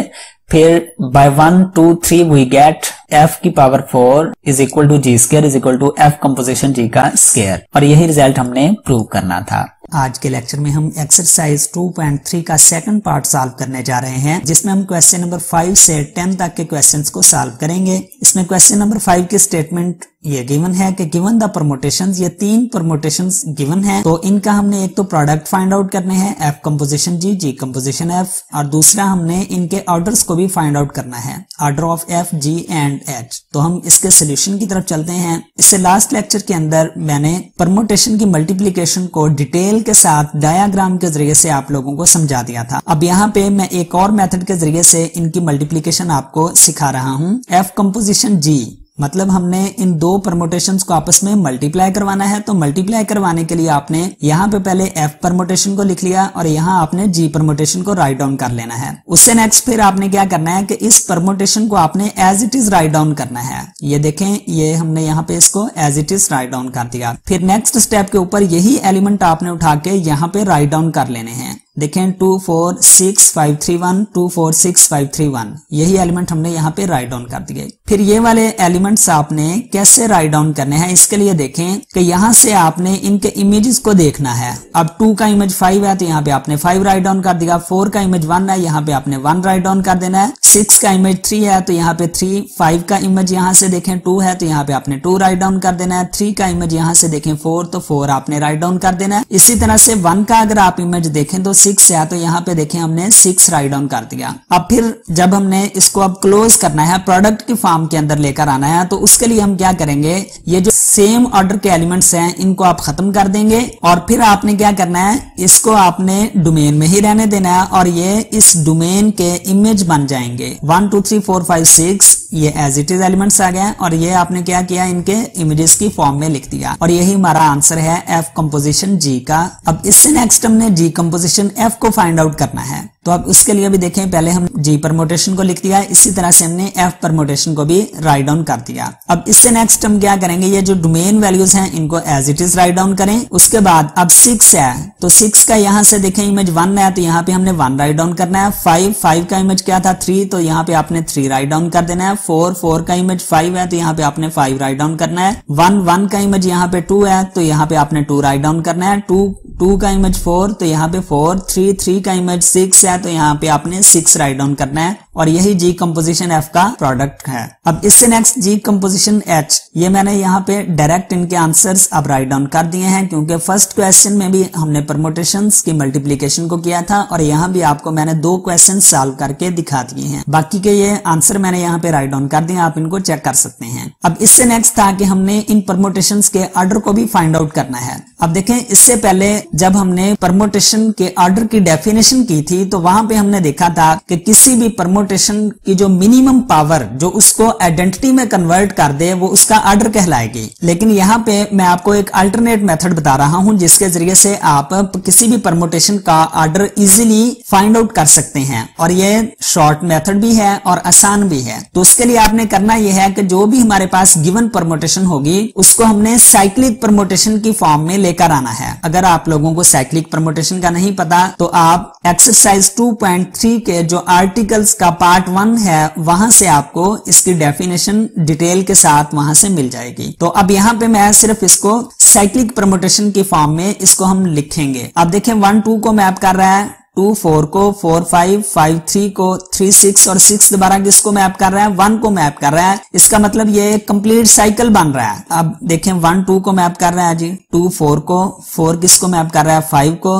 Speaker 2: फिर by one two three we get f की power four is equal to g square is equal to f composition g का स्केयर और यही रिज़ल्ट हमने प्रूव करना था।
Speaker 1: आज के लेक्चर में हम एक्सरसाइज 2.3 का सेकंड पार्ट सॉल्व करने जा रहे हैं, जिसमें हम क्वेश्चन नंबर 5 से 10 तक के क्वेश्चंस को सॉल्व करेंगे। इसमें क्वेश्चन नंबर 5 के स्टेटमेंट ये गिवन है कि गिवन द परमोटेशन ये तीन परमोटेशन गिवन है तो इनका हमने एक तो प्रोडक्ट फाइंड आउट करने हैं f composition g g composition f और दूसरा हमने इनके ऑर्डर्स को भी फाइंड आउट करना है order of f g and h तो हम इसके सोल्यूशन की तरफ़ चलते हैं। इससे लास्ट लेक्चर के अंदर मैंने परमोटेशन की मल्टीप्लीकेशन को डिटेल के साथ डायाग्राम के ज़रिए से आप लोगों को समझा दिया था। अब यहाँ पे मैं एक और मेथड के ज़रिए से इनकी मल्टीप्लीकेशन आपको सिखा रहा हूँ एफ़ कंपोजिशन जी
Speaker 2: मतलब हमने इन दो परमोटेशन को आपस में मल्टीप्लाई करवाना है तो मल्टीप्लाई करवाने के लिए आपने यहाँ पे पहले एफ़ परमोटेशन को लिख लिया और यहाँ आपने जी परमोटेशन को राइट डाउन कर लेना है। उससे नेक्स्ट फिर आपने क्या करना है कि इस परमोटेशन को आपने as it is write down करना है। ये देखें, ये हमने यहाँ पे इसको as it is write down कर दिया। फिर नेक्स्ट स्टेप के ऊपर यही एलिमेंट आपने उठा के यहाँ पे राइट डाउन कर लेने हैं। देखें two four six five three one two four six five three one यही एलिमेंट हमने यहाँ पे राइट डाउन कर दिए। फिर ये वाले एलिमेंट्स आपने कैसे राइट डाउन करने हैं, इसके लिए देखें कि यहाँ से आपने इनके इमेजेस को देखना है। अब टू का इमेज फाइव है तो यहाँ पे आपने फाइव राइट डाउन कर दिया। फोर का इमेज वन है, यहाँ पे आपने वन राइट डाउन कर देना है। सिक्स का इमेज थ्री है तो यहाँ पे थ्री फाइव का इमेज यहाँ से देखें टू है तो यहाँ पे आपने टू राइट डाउन कर देना है। थ्री का इमेज यहाँ से देखें फोर तो फोर आपने राइट डाउन कर देना है। इसी तरह से वन का अगर आप इमेज देखें तो सिक्स है तो यहाँ पे देखें हमने सिक्स राइट डाउन कर दिया। अब फिर जब हमने इसको अब क्लोज करना है प्रोडक्ट की फॉर्म के अंदर लेकर आना है तो उसके लिए हम क्या करेंगे? ये जो सेम ऑर्डर के एलिमेंट्स हैं, इनको आप खत्म कर देंगे और फिर आपने क्या करना है? इसको आपने डोमेन में ही रहने देना है और ये इस डोमेन के इमेज बन जाएँगे। One two three four five six ये एज इट इज़ एलिमेंट्स आ गए और ये आपने क्या किया? इनके इमेजेस की फॉर्म में लिख दिया। और यही हमारा आंसर है एफ़ कंपोजिशन जी का। अब इससे नेक्स्ट हमने जी कंपोजिशन एफ़ को फाइंड आउट करना है। तो अब उसके लिए भी देखें, पहले हम जी परमोटेशन को लिख दिया, इसी तरह से हमने एफ़ परमोटेशन को भी राइट डाउन कर दिया। अब इससे नेक्स्ट हम क्या करेंगे, ये जो डोमेन वैल्यूज़ हैं, इनको as it is write down करें। उसके बाद अब सिक्स है तो सिक्स का यहाँ से देखें इमेज वन है तो यहाँ पे हमने वन राइट डाउन करना है। फाइव फाइव का इमेज क्या था? थ्री तो यहाँ पे आपने थ्री राइट डाउन कर देना है। फोर फोर का इमेज फाइव है तो यहाँ पे आपने फाइव राइट डाउन करना है। वन वन का इमेज यहाँ पे टू है तो यहाँ पे आपने टू राइट डाउन करना है। टू टू का इमेज फोर तो यहाँ पे फोर थ्री थ्री का इमेज सिक्स है तो यहाँ पे आपने सिक्स राइट डाउन करना है। और यही जी कंपोजिशन एफ़ का प्रोडक्ट है। अब इससे नेक्स्ट जी कंपोजिशन एच ये मैंने यहाँ पे डायरेक्ट इनके आंसर्स अब राइट डाउन कर दिए हैं, क्योंकि फ़र्स्ट क्वेश्चन में भी हमने परमोटेशन की मल्टीप्लीकेशन को किया था और यहाँ भी आपको मैंने दो क्वेश्चन सॉल्व करके दिखा दिए हैं। बाकी के ये आंसर मैंने यहाँ पे राइट डाउन कर दिए, आप इनको चेक कर सकते हैं। अब इससे नेक्स्ट था कि हमने इन परमोटेशन के ऑर्डर को भी फाइंड आउट करना है। अब देखें, इससे पहले जब हमने परमोटेशन के ऑर्डर की डेफिनेशन की थी तो वहाँ पे हमने देखा था कि किसी भी परमोटेशन की जो मिनिमम पावर जो उसको आइडेंटिटी में कन्वर्ट कर दे, वो उसका ऑर्डर कहलाएगी। लेकिन यहाँ पे मैं आपको एक अल्टरनेट मेथड बता रहा हूँ, जिसके ज़रिए से आप किसी भी परमोटेशन का ऑर्डर इजिली फाइंड आउट कर सकते हैं। और ये शॉर्ट मेथड भी है और आसान भी है। तो उसके लिए आपने करना यह है कि जो भी हमारे पास गिवन परमोटेशन होगी, उसको हमने साइक्लिक परमोटेशन की फॉर्म में लेकर आना है। अगर आप लोगों को साइक्लिक परमोटेशन का नहीं पता तो आप एक्सरसाइज 2.3 के जो आर्टिकल्स का पार्ट वन है, वहाँ से आपको इसकी डेफिनेशन डिटेल के साथ वहाँ से मिल जाएगी। तो अब यहाँ पे मैं सिर्फ़ इसको साइक्लिक प्रमोटेशन की फॉर्म में इसको हम लिखेंगे। अब देखें वन टू को मैप कर रहा है टू फोर को फोर फाइव फाइव थ्री को थ्री सिक्स और सिक्स दोबारा किसको मैप कर रहा है? वन को मैप कर रहा है। इसका मतलब ये कंप्लीट साइकिल बन रहा है। अब देखें वन टू को मैप कर रहा है जी। टू फोर को फोर किसको मैप कर रहा है? फाइव को।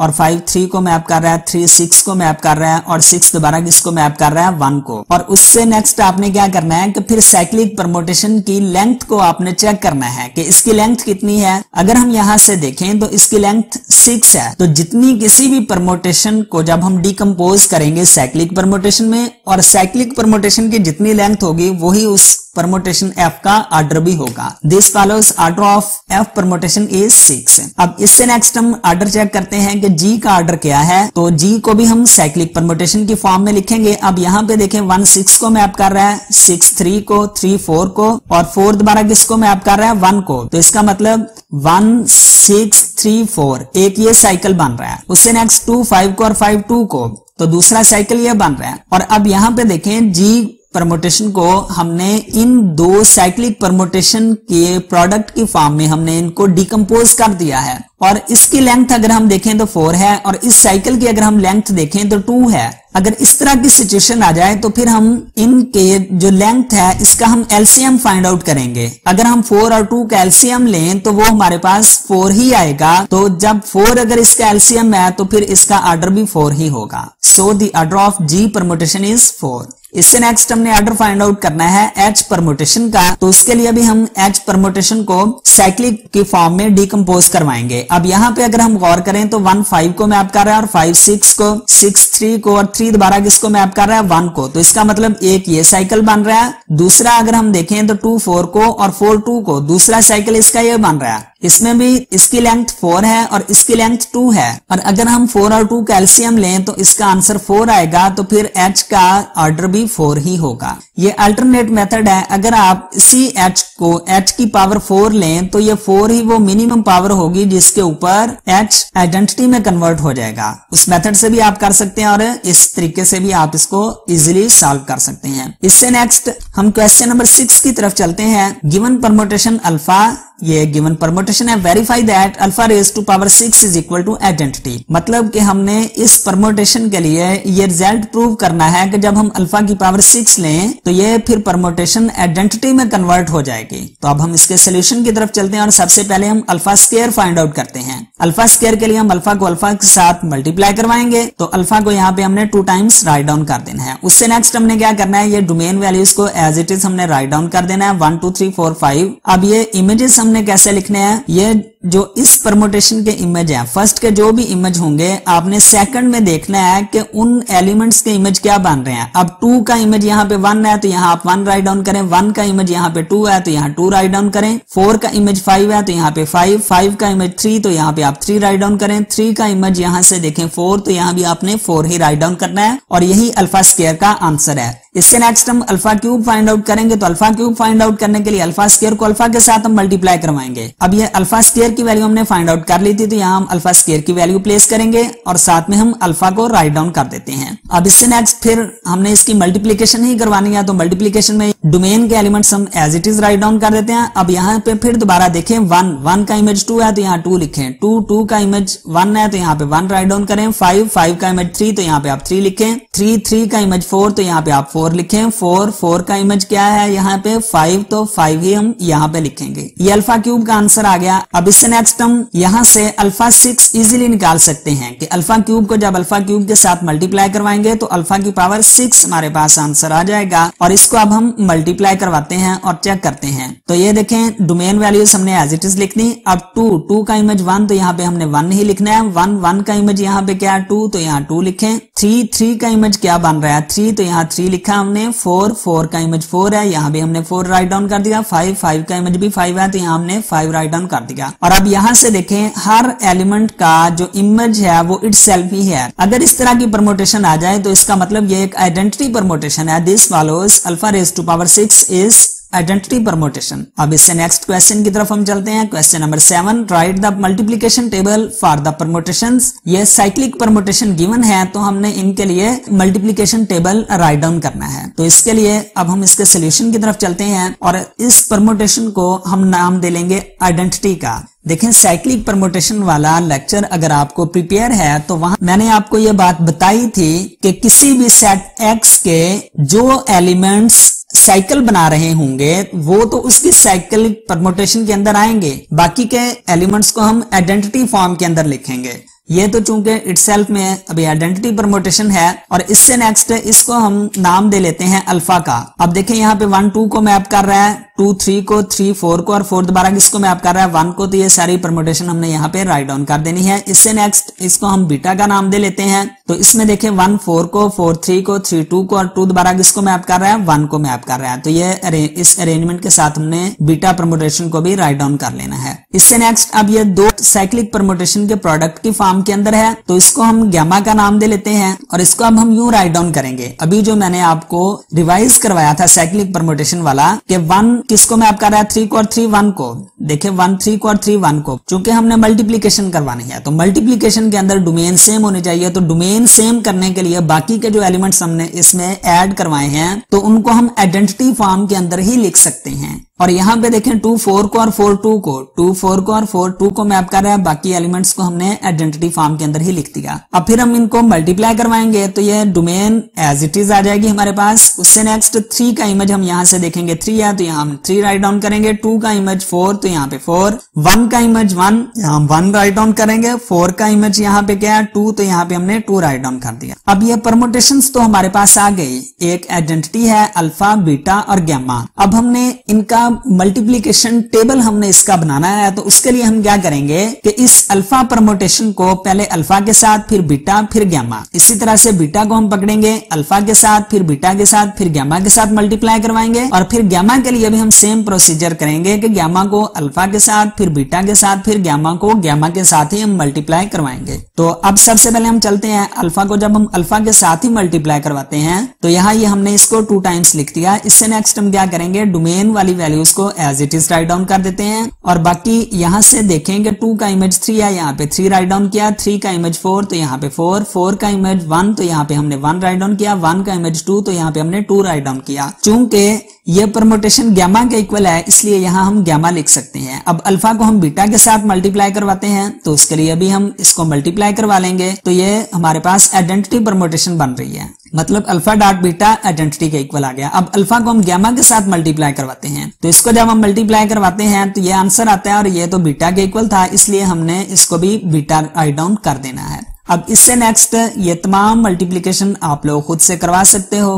Speaker 2: और फाइव थ्री को मैप कर रहा है थ्री सिक्स को मैप कर रहा है और सिक्स दोबारा किसको मैप कर रहा है? वन को। और उससे नेक्स्ट आपने क्या करना है कि फिर साइक्लिक प्रमोटेशन की लेंथ को आपने चेक करना है कि इसकी लेंथ कितनी है। अगर हम यहाँ से देखें तो इसकी लेंथ सिक्स है। तो जितनी किसी भी प्रमोटेशन को जब हम डिकम्पोज करेंगे साइक्लिक प्रमोटेशन में और साइक्लिक परमोटेशन की जितनी लेंथ होगी, वही उस परमोटेशन एफ़ का आर्डर भी होगा। This follows order of f permutation is six अब इससे नेक्स्ट हम ऑर्डर चेक करते हैं कि जी का आर्डर क्या है। तो जी को भी हम साइक्लिक परमोटेशन की फॉर्म में लिखेंगे। अब यहाँ पे देखें वन सिक्स को मैप कर रहा है सिक्स थ्री को थ्री फोर को, और फोर दोबारा किसको मैप कर रहा है वन को। तो इसका मतलब वन सिक्स थ्री फोर एक ये साइकिल बन रहा है। उससे नेक्स्ट टू फाइव को और फाइव टू को। तो दूसरा साइकिल ये बन रहा है। और अब यहाँ पे देखें जी परमोटेशन को हमने इन दो साइक्लिक परमोटेशन के प्रोडक्ट की फॉर्म में हमने इनको डिकम्पोज कर दिया है। और इसकी लेंथ अगर हम देखें तो फोर है, और इस साइकिल की अगर हम लेंथ देखें तो टू है। अगर इस तरह की सिचुएशन आ जाए तो फिर हम इनके जो लेंथ है, इसका हम एलसीएम फाइंड आउट करेंगे। अगर हम फोर और टू का एलसीएम लें तो वो हमारे पास फोर ही आएगा। तो जब फोर अगर इसका एलसीएम है तो फिर इसका ऑर्डर भी फोर ही होगा। So the order of g permutation is four इससे नेक्स्ट हमने ऑर्डर फाइंड आउट करना है एच परमोटेशन का। तो उसके लिए भी हम एच परमोटेशन को साइक्लिक की फॉर्म में डिकम्पोज करवाएँगे। अब यहाँ पे अगर हम गौर करें तो वन फाइव को मैप कर रहा है और फाइव सिक्स को, सिक्स थ्री को और थ्री दोबारा किसको मैप कर रहा है? वन को। तो इसका मतलब एक ये साइकिल बन रहा है, दूसरा अगर हम देखें तो टू फोर को और फोर टू को, दूसरा साइकिल इसका ये बन रहा है। इसमें भी इसकी लेंथ फोर है और इसकी लेंथ टू है। और अगर हम फोर और टू कैल्सियम लें तो इसका आंसर फोर आएगा तो फिर एच का ऑर्डर भी फोर ही होगा। ये अल्टरनेट मेथड है। अगर आप इसी एच को एच की पावर फोर लें तो ये फोर ही वो मिनिमम पावर होगी जिसके ऊपर एच आइडेंटिटी में कन्वर्ट हो जाएगा। उस मेथड से भी आप कर सकते हैं और इस तरीके से भी आप इसको इजिली सॉल्व कर सकते हैं। इससे नेक्स्ट हम क्वेश्चन नंबर सिक्स की तरफ़ चलते हैं। गिवन परमोटेशन अल्फ़ा ये गिवन परमोटेशन है. Verify that alpha raise to power six is equal to identity मतलब कि हमने इस परमोटेशन के लिए ये रिज़ल्ट प्रूव करना है कि जब हम अल्फ़ा की पावर सिक्स लें तो ये फिर परमोटेशन आइडेंटिटी में कन्वर्ट हो जाएगी. तो अब हम इसके सोल्यूशन की तरफ़ चलते हैं और सबसे पहले हम अल्फ़ा स्केयर फाइंड आउट करते हैं. अल्फ़ा स्केयर के लिए हम अल्फ़ा को अल्फ़ा के साथ मल्टीप्लाई करवाएँगे. तो अल्फ़ा को यहाँ पे हमने टू टाइम्स राइट डाउन कर देना है. उससे नेक्स्ट हमने क्या करना है? ये डोमेन वैल्यूज़ को एज इट इज़ हमने राइट डाउन कर देना है. One two three four five अब ये इमेजेस हमने कैसे लिखने हैं? ये जो इस परमोटेशन के इमेज है फ़र्स्ट के जो भी इमेज होंगे, आपने सेकंड में देखना है कि उन एलिमेंट्स के इमेज क्या बन रहे हैं। अब टू का इमेज यहाँ पे वन है तो यहाँ आप वन राइट डाउन करें। वन का इमेज यहाँ पे टू है तो यहाँ टू राइट डाउन करें। फोर का इमेज फाइव है तो यहाँ पे फाइव फाइव का इमेज थ्री तो यहाँ पे आप थ्री राइट डाउन करें। थ्री का इमेज यहाँ से देखें फोर तो यहाँ भी आपने फोर ही राइट डाउन करना है। और यही अल्फ़ा स्केयर का आंसर है। इससे नेक्स्ट हम अल्फ़ा क्यूब फाइंड आउट करेंगे तो अल्फ़ा क्यूब फाइंड आउट करने के लिए अल्फ़ा स्केयर को अल्फ़ा के साथ हम मल्टीप्लाई करवाएँगे। अब ये अल्फ़ा स्केयर की वैल्यू हमने फाइंड आउट कर ली थी तो यहाँ हम अल्फ़ा स्केयर की वैल्यू प्लेस करेंगे और साथ में हम अल्फ़ा को राइट डाउन कर देते हैं। अब इससे नेक्स्ट फिर हमने इसकी मल्टीप्लीकेशन ही करवानी है तो मल्टीप्लीकेशन में डोमेन के एलिमेंट्स हम as it is write down कर देते हैं। अब यहाँ पे फिर दोबारा देखें वन वन का इमेज टू है तो यहाँ टू लिखें। टू टू का इमेज वन है तो यहाँ पे वन राइट डाउन करें। फाइव फाइव का इमेज थ्री तो यहाँ पे आप थ्री लिखें। थ्री थ्री का इमेज फोर तो यहाँ पे आप फोर लिखें। फोर फोर का इमेज क्या है? यहाँ पे फाइव तो फाइव ही हम यहाँ पे लिखेंगे। ये अल्फ़ा क्यूब का आंसर आ गया। अब इससे नेक्स्ट हम यहाँ से अल्फ़ा सिक्स इजिली निकाल सकते हैं कि अल्फ़ा क्यूब को जब अल्फ़ा क्यूब के साथ मल्टीप्लाई करवाएँगे तो अल्फ़ा की पावर सिक्स हमारे पास आंसर आ जाएगा और इसको अब हम मल्टीप्लाई करवाते हैं और चेक करते हैं। तो ये देखें डोमेन वैल्यूज़ हमने एज इट इज़ लिखनी। अब टू टू का इमेज वन तो यहाँ पे हमने वन ही लिखना है। वन वन का इमेज यहाँ पे क्या टू तो यहाँ टू लिखे। थ्री थ्री का इमेज क्या बन रहा है? थ्री तो यहाँ थ्री लिखा हमने। फोर फोर का इमेज फोर है। यहाँ भी हमने फोर राइट डाउन कर दिया। फाइव फाइव का इमेज भी फाइव है तो यहाँ हमने फाइव राइट डाउन कर दिया। और अब यहाँ से देखें, हर एलिमेंट का जो इमेज है, वो इट ही है। अगर इस तरह की प्रमोटेशन आ जाए तो इसका मतलब ये एक आइडेंटिटी प्रमोटेशन है। This follows alpha raise to power six is identity permutation अब इससे नेक्स्ट क्वेश्चन की तरफ़ हम चलते हैं। Question number seven write the multiplication table for the permutation ये साइक्लिक परमोटेशन गिवन है तो हमने इनके लिए मल्टीप्लीकेशन टेबल राइट डाउन करना है। तो इसके लिए अब हम इसके सोल्यूशन की तरफ़ चलते हैं और इस परमोटेशन को हम नाम दे लेंगे आइडेंटिटी का। देखें साइक्लिक प्रमोटेशन वाला लेक्चर अगर आपको प्रिपेयर है तो वहाँ मैंने आपको ये बात बताई थी कि किसी भी सेट एक्स के जो एलिमेंट्स साइकिल बना रहे होंगे, वो तो उसकी साइकिल परमोटेशन के अंदर आएँगे। बाकी के एलिमेंट्स को हम आइडेंटिटी फॉर्म के अंदर लिखेंगे। ये तो चूँकि इटसेल्फ में अभी आइडेंटिटी परमोटेशन है और इससे नेक्स्ट इसको हम नाम दे लेते हैं अल्फ़ा का। अब देखें यहाँ पे वन टू को मैप कर रहा है टू थ्री को थ्री फोर को और फोर दोबारा किसको मैप कर रहा है वन को तो ये सारी परमोटेशन हमने यहाँ पे राइट डाउन कर देनी है। इससे नेक्स्ट इसको हम बीटा का नाम दे लेते हैं। तो इसमें देखें वन फोर को फोर थ्री को थ्री टू को और टू दोबारा किसको मैप कर रहा है वन को मैप कर रहा है। तो ये इस अरेंजमेंट के साथ हमने बीटा परमोटेशन को भी राइट डाउन कर लेना है। इससे नेक्स्ट अब ये दो साइक्लिक परमोटेशन के प्रोडक्ट की फॉर्म के अंदर है तो इसको हम गैमा का नाम दे लेते हैं और इसको अब हम यूँ राइट डाउन करेंगे। अभी जो मैंने आपको रिवाइज करवाया था साइक्लिक परमोटेशन वाला, कि वन किसको मैप कर रहा है? थ्री को और थ्री वन को। देखिए वन थ्री को और थ्री वन को। चूँकि हमने मल्टीप्लीकेशन करवानी है तो मल्टीप्लीकेशन के अंदर डोमेन सेम होने चाहिए तो डोमेन सेम करने के लिए बाकी के जो एलिमेंट्स हमने इसमें ऐड करवाए हैं तो उनको हम आइडेंटिटी फॉर्म के अंदर ही लिख सकते हैं। और यहाँ पे देखें टू फोर को और फोर टू को। टू फोर को और फोर टू को मैप कर रहा है बाकी एलिमेंट्स को हमने आइडेंटिटी फॉर्म के अंदर ही लिख दिया। अब फिर हम इनको मल्टीप्लाई करवाएँगे तो ये डोमेन एज इट इज़ आ जाएगी हमारे पास। उससे नेक्स्ट थ्री का इमेज हम यहाँ से देखेंगे थ्री है तो यहाँ हम थ्री राइट डाउन करेंगे। टू का इमेज फोर तो यहाँ पे फोर वन का इमेज वन यहाँ वन राइट डाउन करेंगे। फोर का इमेज यहाँ पे क्या है? टू तो यहाँ पे हमने टू राइट डाउन कर दिया। अब ये परमोटेशन तो हमारे पास आ गई। एक आइडेंटिटी है अल्फ़ा बीटा और गैमा अब हमने इनका मल्टीप्लीकेशन टेबल हमने इसका बनाना है तो उसके लिए हम क्या करेंगे कि इस अल्फ़ा प्रमोटेशन को पहले अल्फ़ा के साथ, फिर बीटा फिर गैमा इसी तरह से बीटा को हम पकड़ेंगे अल्फ़ा के साथ, फिर बीटा के साथ, फिर गैमा के साथ मल्टीप्लाई करवाएँगे, और फिर गैमा के लिए भी हम सेम प्रोसीजर करेंगे कि गैमा को अल्फ़ा के साथ, फिर बीटा के साथ, फिर गैमा को गैमा के साथ ही हम मल्टीप्लाई करवाएँगे। तो अब सबसे पहले हम चलते हैं अल्फ़ा को। जब हम अल्फ़ा के साथ ही मल्टीप्लाई करवाते हैं तो यहाँ ये हमने इसको टू टाइम्स लिख दिया। इससे नेक्स्ट हम क्या करेंगे? डोमेन वाली वैल्यूज़ को as it is write down कर देते हैं। और बाकी यहाँ से देखेंगे टू का इमेज थ्री है, यहाँ पे थ्री राइट डाउन किया थ्री का इमेज फोर तो यहाँ पे फोर फोर का इमेज वन तो यहाँ पे हमने वन राइट डाउन किया वन का इमेज टू तो यहाँ पे हमने टू राइट डाउन किया। चूँकि ये परमोटेशन गैमा के इक्वल है, इसलिए यहाँ हम गैमा लिख सकते हैं। अब अल्फ़ा को हम बीटा के साथ मल्टीप्लाई करवाते हैं तो उसके लिए भी हम इसको मल्टीप्लाई करवा लेंगे। तो ये हमारे पास आइडेंटिटी परमोटेशन बन रही है। मतलब अल्फ़ा डॉट बीटा आइडेंटिटी के इक्वल आ गया। अब अल्फ़ा को हम गैमा के साथ मल्टीप्लाई करवाते हैं। तो इसको जब हम मल्टीप्लाई करवाते हैं तो ये आंसर आता है और ये तो बीटा के इक्वल था, इसलिए हमने इसको भी बीटा राइट डाउन कर देना है। अब इससे नेक्स्ट ये तमाम मल्टीप्लीकेशन आप लोग खुद से करवा सकते हो।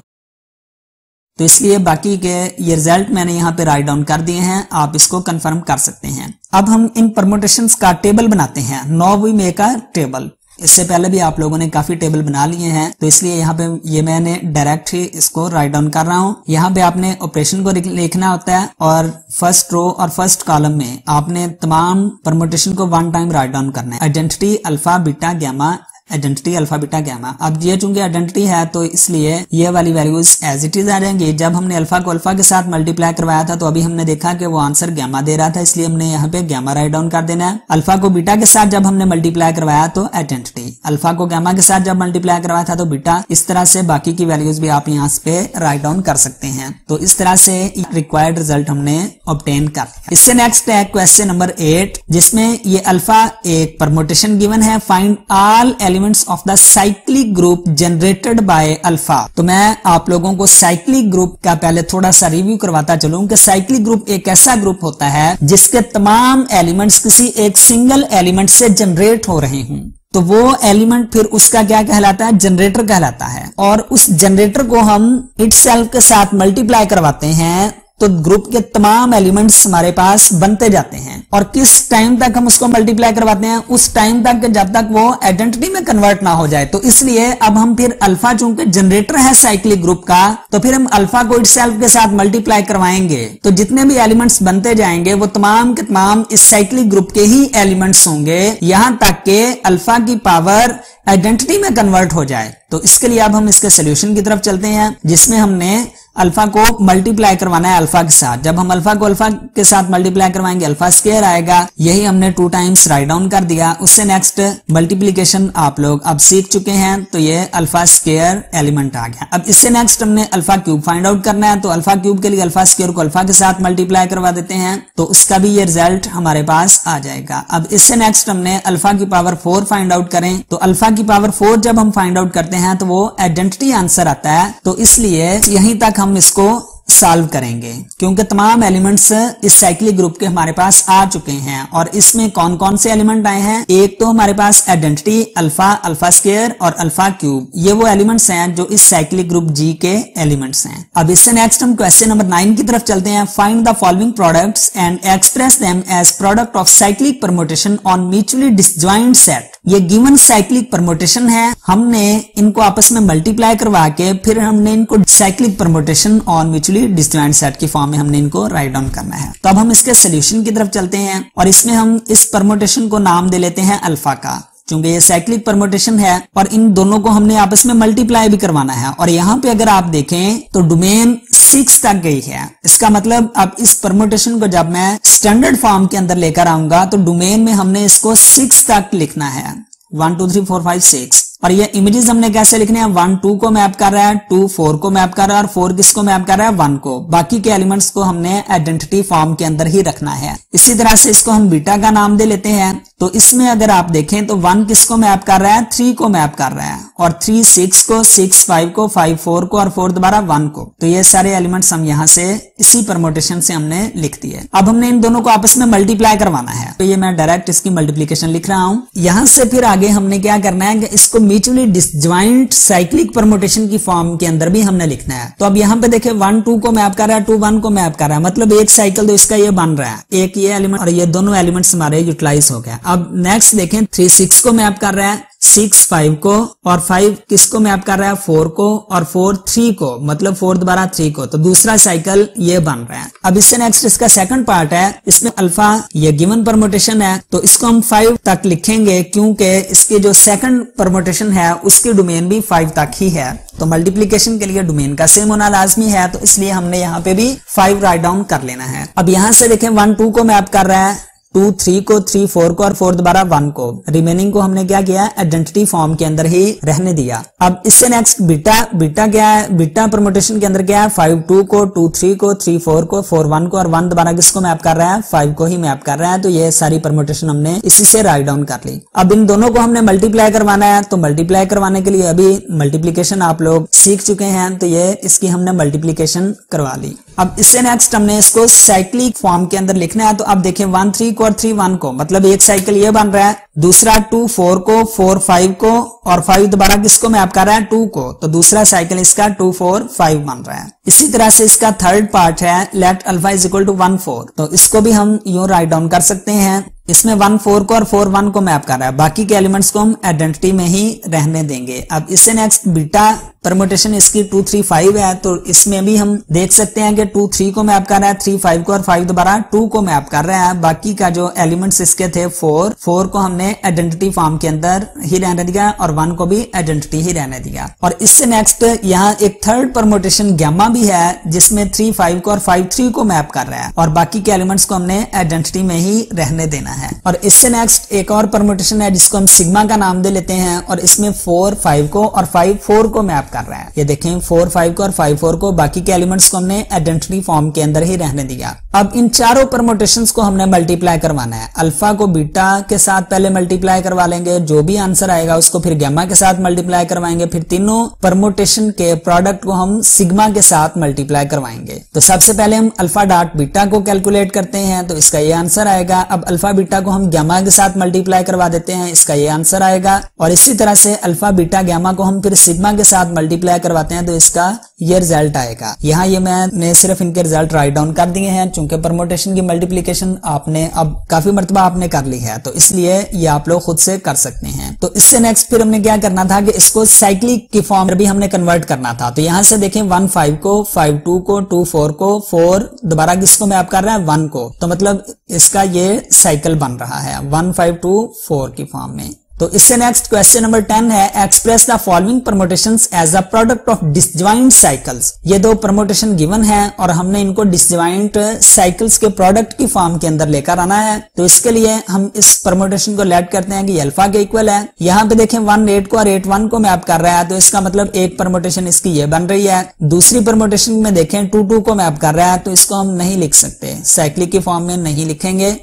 Speaker 2: तो इसलिए बाकी के ये रिज़ल्ट मैंने यहाँ पे राइट डाउन कर दिए हैं, आप इसको कंफर्म कर सकते हैं। अब हम इन परमोटेशन का टेबल बनाते हैं no we make a table इससे पहले भी आप लोगों ने काफ़ी टेबल बना लिए हैं तो इसलिए यहाँ पे ये मैंने डायरेक्ट ही इसको राइट डाउन कर रहा हूँ। यहाँ पे आपने ऑपरेशन को लिखना होता है और फ़र्स्ट रो और फ़र्स्ट कॉलम में आपने तमाम परमोटेशन को वन टाइम राइट डाउन करना है। Identity alpha beta gamma identity alpha beta gamma अब ये चूँकि आइडेंटिटी है तो इसलिए ये वाली वैल्यूज़ एज इट इज़ आ जाएँगे। जब हमने अल्फ़ा को अल्फ़ा के साथ मल्टीप्लाई करवाया था तो अभी हमने देखा कि वो आंसर गैमा दे रहा था, इसलिए हमने यहाँ पे गैमा राइट डाउन कर देना है। अल्फ़ा को बीटा के साथ जब हमने मल्टीप्लाई करवाया तो आइडेंटिटी अल्फ़ा को गैमा के साथ जब मल्टीप्लाई करवाया था तो बीटा इस तरह से बाकी की वैल्यूज़ भी आप यहाँ पे राइट डाउन कर सकते हैं। तो इस तरह से रिक्वायर्ड रिज़ल्ट हमने ऑप्टेन कर इससे नेक्स्ट है क्वेश्चन नंबर एट जिसमें ये अल्फ़ा एक परमोटेशन गिवन है। Find all elements of the cyclic group generated by alpha तो मैं आप लोगों को साइक्लिक ग्रुप का पहले थोड़ा सा रिव्यू करवाता चलूँ कि साइक्लिक ग्रुप एक ऐसा ग्रुप होता है जिसके तमाम एलिमेंट्स किसी एक सिंगल एलिमेंट से जनरेट हो रहे हूँ। तो वो एलिमेंट फिर उसका क्या कहलाता है? जनरेटर कहलाता है। और उस जनरेटर को हम इट के साथ मल्टीप्लाई करवाते हैं। तो ग्रुप के तमाम एलिमेंट्स हमारे पास बनते जाते हैं। और किस टाइम तक हम उसको मल्टीप्लाई करवाते हैं, उस टाइम तक जब तक वो आइडेंटिटी में कन्वर्ट ना हो जाए। तो इसलिए अब हम फिर अल्फ़ा चूँकि जनरेटर है साइक्लिक ग्रुप का तो फिर हम अल्फ़ा को इट के साथ मल्टीप्लाई करवाएँगे। तो जितने भी एलिमेंट्स बनते जाएँगे, वो तमाम के तमाम इस साइक्लिक ग्रुप के ही एलिमेंट्स होंगे, यहाँ तक के अल्फ़ा की पावर आइडेंटिटी में कन्वर्ट हो जाए। तो इसके लिए अब हम इसके सोल्यूशन की तरफ़ चलते हैं, जिसमें हमने अल्फ़ा को मल्टीप्लाई करवाना है अल्फ़ा के साथ। जब हम अल्फ़ा को अल्फ़ा के साथ मल्टीप्लाई करवाएँगे, अल्फ़ा स्केयर आएगा। यही हमने टू टाइम्स राइट डाउन कर दिया। उससे नेक्स्ट मल्टीप्लीकेशन आप लोग अब सीख चुके हैं तो ये अल्फ़ा स्केयर एलिमेंट आ गया। अब इससे नेक्स्ट हमने अल्फ़ा क्यूब फाइंड आउट करना है तो अल्फ़ा क्यूब के लिए अल्फ़ा स्केयर को अल्फ़ा के साथ मल्टीप्लाई करवा देते हैं तो उसका भी ये रिज़ल्ट हमारे पास आ जाएगा। अब इससे नेक्स्ट हमने अल्फ़ा की पावर फोर फाइंड आउट करें तो अल्फ़ा की पावर फोर जब हम फाइंड आउट करते हैं तो वो आइडेंटिटी आंसर आता है। तो इसलिए यहीं तक हम इसको सॉल्व करेंगे, क्योंकि तमाम एलिमेंट्स इस साइक्लिक ग्रुप के हमारे पास आ चुके हैं और इसमें कौन कौन से एलिमेंट आए हैं? एक तो हमारे पास आइडेंटिटी अल्फ़ा अल्फ़ा स्केयर और अल्फ़ा क्यूब ये वो एलिमेंट्स हैं जो इस साइक्लिक ग्रुप जी के एलिमेंट्स हैं। अब इससे नेक्स्ट हम क्वेश्चन नंबर नाइन की तरफ़ चलते हैं। Find the following products and express them as product of cyclic permutation on mutually disjoint set ये गिवन साइक्लिक परमोटेशन है। हमने इनको आपस में मल्टीप्लाई करवा के फिर हमने इनको cyclic permutation on mutually disjoint set की फॉर्म में हमने इनको राइट डाउन करना है। तो अब हम इसके सोल्यूशन की तरफ़ चलते हैं और इसमें हम इस परमोटेशन को नाम दे लेते हैं अल्फ़ा का, क्योंकि ये साइक्लिक परमोटेशन है और इन दोनों को हमने आपस में मल्टीप्लाई भी करवाना है। और यहाँ पे अगर आप देखें तो डोमेन सिक्स तक गई है। इसका मतलब अब इस परमोटेशन को जब मैं स्टैंडर्ड फॉर्म के अंदर लेकर आऊँगा तो डोमेन में हमने इसको सिक्स तक लिखना है। One two three four five six और ये इमेजेस हमने कैसे लिखने हैं? वन टू को मैप कर रहा है टू फोर को मैप कर रहा है और फोर किसको मैप कर रहा है? वन को। बाकी के एलिमेंट्स को हमने आइडेंटिटी फॉर्म के अंदर ही रखना है। इसी तरह से इसको हम बीटा का नाम दे लेते हैं। तो इसमें अगर आप देखें तो वन किसको मैप कर रहा है? थ्री को मैप कर रहा है। और थ्री सिक्स को सिक्स फाइव को फाइव फोर को और फोर दोबारा वन को। तो ये सारे एलिमेंट्स हम यहाँ से इसी परमोटेशन से हमने लिख दिए। अब हमने इन दोनों को आपस में मल्टीप्लाई करवाना है। तो ये मैं डायरेक्ट इसकी मल्टीप्लीकेशन लिख रहा हूँ। यहाँ से फिर आगे हमने क्या करना है इसको म्यूचुअली डिसज्वाइंट साइक्लिक परमोटेशन की फॉर्म के अंदर भी हमने लिखना है। तो अब यहाँ पे देखे वन टू को मैप कर रहा है टू वन को मैप कर रहा है। मतलब एक साइकिल तो इसका ये बन रहा है। एक ये एलिमेंट और ये दोनों एलिमेंट्स हमारे यूटिलाइज हो गया अब नेक्स्ट देखें थ्री सिक्स को मैप कर रहा है। सिक्स, फाइव को और फाइव किसको मैप कर रहा है? फोर को और फोर थ्री को मतलब फोर दोबारा थ्री को। तो दूसरा साइकिल ये बन रहा है। अब इससे नेक्स्ट इसका सेकंड पार्ट है। इसमें अल्फ़ा ये गिवन परमोटेशन है। तो इसको हम फाइव तक लिखेंगे क्योंकि इसके जो सेकंड परमोटेशन है, उसकी डोमेन भी फाइव तक ही है। तो मल्टीप्लीकेशन के लिए डोमेन का सेम होना लाजमी है। तो इसलिए हमने यहाँ पे भी फाइव राइट डाउन कर लेना है। अब यहाँ से देखें वन टू को मैप कर रहा है। टू, थ्री को थ्री, फोर को और फोर दोबारा वन को। रिमेनिंग को हमने क्या किया? आइडेंटिटी फॉर्म के अंदर ही रहने दिया। अब इससे नेक्स्ट बीटा बीटा क्या है? बीटा प्रमोटेशन के अंदर क्या है? फाइव टू को टू थ्री को थ्री फोर को फोर वन को और वन दोबारा किसको मैप कर रहा है? फाइव को ही मैप कर रहा है। तो ये सारी परमोटेशन हमने इसी से राइट डाउन कर ली। अब इन दोनों को हमने मल्टीप्लाई करवाना है। तो मल्टीप्लाई करवाने के लिए अभी मल्टीप्लीकेशन आप लोग सीख चुके हैं। तो ये इसकी हमने मल्टीप्लीकेशन करवा ली। अब इससे नेक्स्ट हमने इसको साइक्लिक फॉर्म के अंदर लिखना है। तो अब देखिए वन थ्री को और थ्री वन को। मतलब एक साइकिल ये बन रहा है, दूसरा टू फोर को फोर फाइव को, और फाइव दोबारा किसको मैप कर रहा है? टू को। तो दूसरा साइकिल इसका टू फोर फाइव बन रहा है। इसी तरह से इसका थर्ड पार्ट है let alpha is equal to one four तो इसको भी हम यू राइट डाउन कर सकते हैं। इसमें वन फोर को और फोर वन को मैप कर रहा है। बाकी के एलिमेंट्स को हम आइडेंटिटी में ही रहने देंगे। अब इससे नेक्स्ट बीटा परमोटेशन इसकी टू थ्री फाइव है तो इसमें भी हम देख सकते हैं कि टू थ्री को मैप कर रहा है थ्री फाइव को और फाइव दोबारा टू को मैप कर रहा है। बाकी का जो एलिमेंट्स इसके थे फोर फोर को हमने आइडेंटिटी फॉर्म के अंदर ही रहने दिया और वन को भी आइडेंटिटी ही रहने दिया। और इससे नेक्स्ट यहाँ एक थर्ड परमोटेशन गैमा भी है, जिसमें थ्री फाइव को और फाइव थ्री को मैप कर रहा है। और बाकी के एलिमेंट्स को हमने आइडेंटिटी में ही रहने देना है। और इससे नेक्स्ट एक और परमोटेशन है, जिसको हम सिग्मा का नाम दे लेते हैं, और इसमें फोर फाइव को और फाइव फोर को मैप कर रहा है। ये देखें फोर फाइव को और फाइव फोर को, बाकी के एलिमेंट्स को हमने आइडेंटिटी फॉर्म के अंदर ही रहने दिया। अब इन चारों परमोटेशन को हमने मल्टीप्लाई करवाना है। अल्फ़ा को बीटा के साथ पहले मल्टीप्लाई करवा लेंगे, जो भी आंसर आएगा उसको फिर गैमा के साथ मल्टीप्लाई करवाएँगे। फिर तीनों परमोटेशन के प्रोडक्ट को हम सिग्मा के साथ मल्टीप्लाई करवाएँगे। तो सबसे पहले हम अल्फ़ा डॉट बीटा को कैलकुलेट करते हैं तो इसका ये आंसर आएगा। अब अल्फ़ा बीटा को हम गैमा के साथ मल्टीप्लाई करवा देते हैं, इसका ये आंसर आएगा। और इसी तरह से अल्फ़ा बीटा गैमा को हम फिर सिग्मा के साथ मल्टीप्लाई करवाते हैं तो इसका ये रिज़ल्ट आएगा। यहाँ ये मैंने सिर्फ़ इनके रिज़ल्ट राइट डाउन कर दिए हैं, चूँकि परमोटेशन की मल्टीप्लीकेशन आपने अब काफ़ी मरतबा आपने कर ली है तो इसलिए ये आप लोग खुद से कर सकते हैं। तो इससे नेक्स्ट फिर हमने क्या करना था कि इसको साइक्लिक की फॉर्म भी हमने कन्वर्ट करना था। तो यहाँ से देखें वन फाइव को फाइव टू को टू फोर को फोर दोबारा किसको मैप कर रहा है? वन को। तो मतलब इसका ये साइकिल बन रहा है। वन फाइव टू फोर की फॉर्म में। तो इससे नेक्स्ट क्वेश्चन नंबर टेन है। Express the following permutation as a product of disjoint cycles ये दो परमोटेशन गिवन है और हमने इनको डिसज्वाइंट साइकिल्स के प्रोडक्ट की फॉर्म के अंदर लेकर आना है। तो इसके लिए हम इस परमोटेशन को लेट करते हैं कि अल्फ़ा के इक्वल है। यहाँ पे देखें वन एट को और एट वन को मैप कर रहा है। तो इसका मतलब एक परमोटेशन इसकी ये बन रही है। दूसरी परमोटेशन में देखें टू टू को मैप कर रहा है। तो इसको हम नहीं लिख सकते। साइक्लिक की फॉर्म में नहीं लिखेंगे।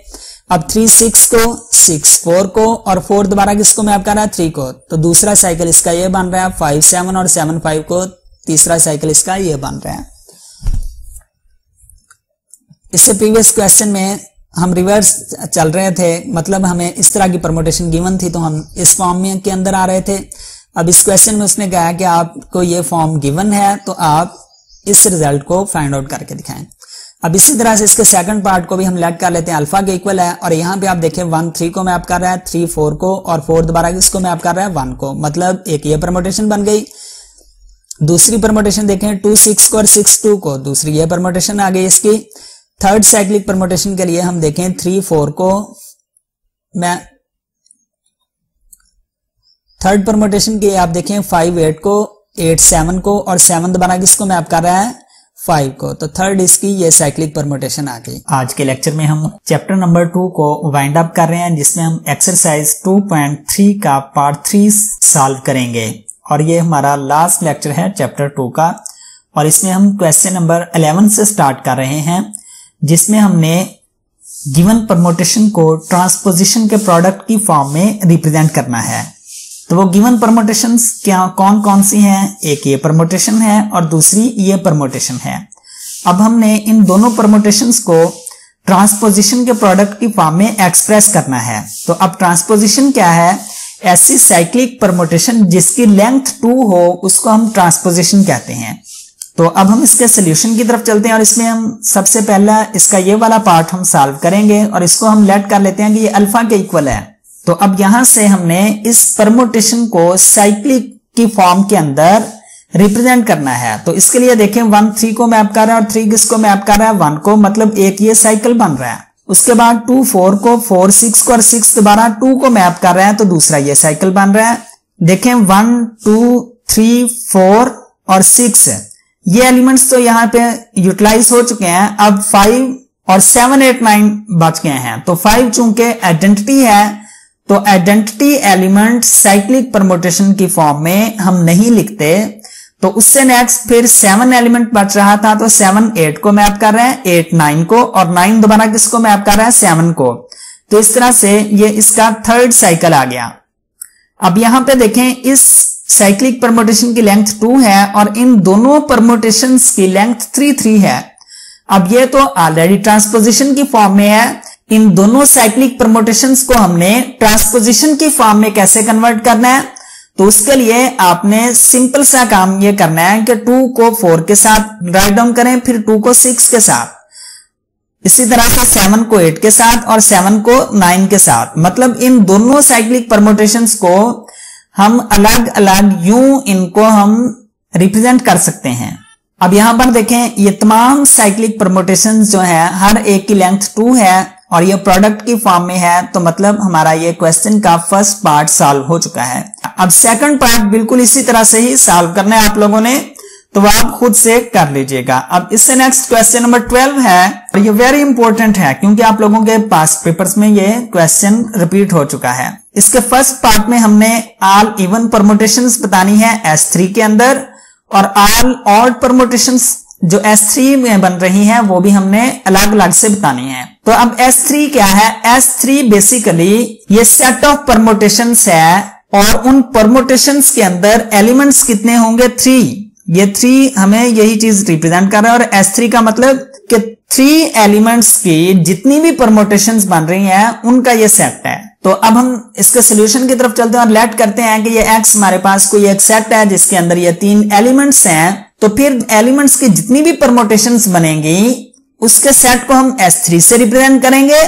Speaker 2: अब थ्री सिक्स को सिक्स फोर को और फोर दोबारा किसको मैप कर रहा है? थ्री को। तो दूसरा साइकिल इसका ये बन रहा है फाइव सेवन और सेवन फाइव को तीसरा साइकिल इसका ये बन रहा है। इससे प्रीवियस क्वेश्चन में हम रिवर्स चल रहे थे मतलब हमें इस तरह की प्रमोटेशन गिवन थी तो हम इस फॉर्म में के अंदर आ रहे थे। अब इस क्वेश्चन में उसने कहा कि आपको ये फॉर्म गिवन है तो आप इस रिज़ल्ट को फाइंड आउट करके दिखाएँ। अब इसी तरह से इसके सेकंड पार्ट को भी हम लेट कर लेते हैं। अल्फ़ा के इक्वल है और यहाँ पे आप देखें वन थ्री को मैप कर रहा है थ्री फोर को और फोर दोबारा किसको मैप कर रहा है वन को। मतलब एक ये परमोटेशन बन गई। दूसरी परमोटेशन देखें टू सिक्स को और सिक्स टू को। दूसरी ये परमोटेशन आ गई इसकी। थर्ड साइक्लिक परमोटेशन के लिए हम देखें थ्री फोर को मैं थर्ड परमोटेशन के आप देखें फाइव एट को एट सेवन को और सेवन दोबारा किसको मैप कर रहा है। फाइव को। तो थर्ड इसकी ये साइक्लिक परमोटेशन आ गई।
Speaker 1: आज के लेक्चर में हम चैप्टर नंबर टू को वाइंड अप कर रहे हैं, जिसमें हम एक्सरसाइज 2.3 का पार्ट थ्री सॉल्व करेंगे। और ये हमारा लास्ट लेक्चर है चैप्टर टू का। और इसमें हम क्वेश्चन नंबर 11 से स्टार्ट कर रहे हैं, जिसमें हमने गिवन परमोटेशन को ट्रांसपोजिशन के प्रोडक्ट की फॉर्म में रिप्रेजेंट करना है। तो वो गिवन परमोटेशन क्या, कौन कौन सी हैं? एक ये परमोटेशन है और दूसरी ये परमोटेशन है। अब हमने इन दोनों परमोटेशन को ट्रांसपोजिशन के प्रोडक्ट की फॉर्म में एक्सप्रेस करना है। तो अब ट्रांसपोजिशन क्या है?
Speaker 2: ऐसी साइक्लिक परमोटेशन जिसकी लेंथ टू हो, उसको हम ट्रांसपोजिशन कहते हैं। तो अब हम इसके सोल्यूशन की तरफ़ चलते हैं और इसमें हम सबसे पहला, इसका ये वाला पार्ट हम सॉल्व करेंगे और इसको हम लेट कर लेते हैं कि ये अल्फ़ा के इक्वल है। तो अब यहाँ से हमने इस परमोटेशन को साइक्लिक की फॉर्म के अंदर रिप्रेजेंट करना है। तो इसके लिए देखें वन थ्री को मैप कर रहा है और थ्री किसको मैप कर रहा है? वन को मतलब एक ये साइकिल बन रहा है। उसके बाद टू फोर को फोर सिक्स को और सिक्स दोबारा टू को मैप कर रहे हैं तो दूसरा ये साइकिल बन रहा है। देखें वन टू थ्री फोर और सिक्स ये एलिमेंट्स तो यहाँ पे यूटिलाइज हो चुके हैं। अब फाइव और सेवन एट नाइन बच गए हैं। तो फाइव चूँकि आइडेंटिटी है तो आइडेंटिटी एलिमेंट साइक्लिक परमोटेशन की फॉर्म में हम नहीं लिखते तो उससे नेक्स्ट फिर सेवन एलिमेंट बच रहा था तो सेवन एट को मैप कर रहे हैं एट नाइन को, और नाइन दोबारा किसको मैप कर रहा है सेवन को। तो इस तरह से ये इसका थर्ड साइकिल आ गया। अब यहाँ पे देखें, इस साइक्लिक परमोटेशन की लेंथ टू है, और इन दोनों परमोटेशन की लेंथ थ्री थ्री है। अब ये तो ऑलरेडी ट्रांसपोजिशन की फॉर्म में है इन दोनों साइक्लिक परमोटेशन को हमने ट्रांसपोजिशन की फॉर्म में कैसे कन्वर्ट करना है? तो उसके लिए आपने सिंपल सा काम ये करना है कि टू को फोर के साथ राइट डाउन करें, फिर टू को सिक्स के साथ। इसी तरह से सेवन को एट के साथ और सेवन को नाइन के साथ। मतलब इन दोनों साइक्लिक परमोटेशन को हम अलग अलग यू इनको हम रिप्रेजेंट कर सकते हैं। अब यहाँ पर देखें, ये तमाम साइक्लिक परमोटेशन जो है, हर एक की लेंथ टू है। और ये प्रोडक्ट की फॉर्म में है तो मतलब हमारा ये क्वेश्चन का फ़र्स्ट पार्ट सॉल्व हो चुका है। अब सेकंड पार्ट बिल्कुल इसी तरह से ही सॉल्व करना है आप लोगों ने तो आप खुद से कर लीजिएगा। अब इससे नेक्स्ट क्वेश्चन नंबर ट्वेल्व है, और ये वेरी इंपॉर्टेंट है, क्योंकि आप लोगों के पास पेपर्स में ये क्वेश्चन रिपीट हो चुका है। इसके फ़र्स्ट पार्ट में हमने ऑल इवन परमोटेशन बतानी है एस थ्री के अंदर, और ऑल परमोटेशन जो S3 में बन रही हैं, वो भी हमने अलग अलग से बतानी है। तो अब S3 क्या है? S3 बेसिकली ये सेट ऑफ़ परमोटेशन है और उन परमोटेशन के अंदर एलिमेंट्स कितने होंगे? थ्री ये थ्री हमें यही चीज़ रिप्रेजेंट कर रहा है और S3 का मतलब कि थ्री एलिमेंट्स की जितनी भी परमोटेशन बन रही हैं, उनका ये सेट है। तो अब हम इसके सोल्यूशन की तरफ़ चलते हैं और लेट करते हैं कि ये x हमारे पास कोई एक सेट है, जिसके अंदर ये तीन एलिमेंट्स हैं तो फिर एलिमेंट्स की जितनी भी परमोटेशन बनेंगी, उसके सेट को हम S3 से रिप्रेजेंट करेंगे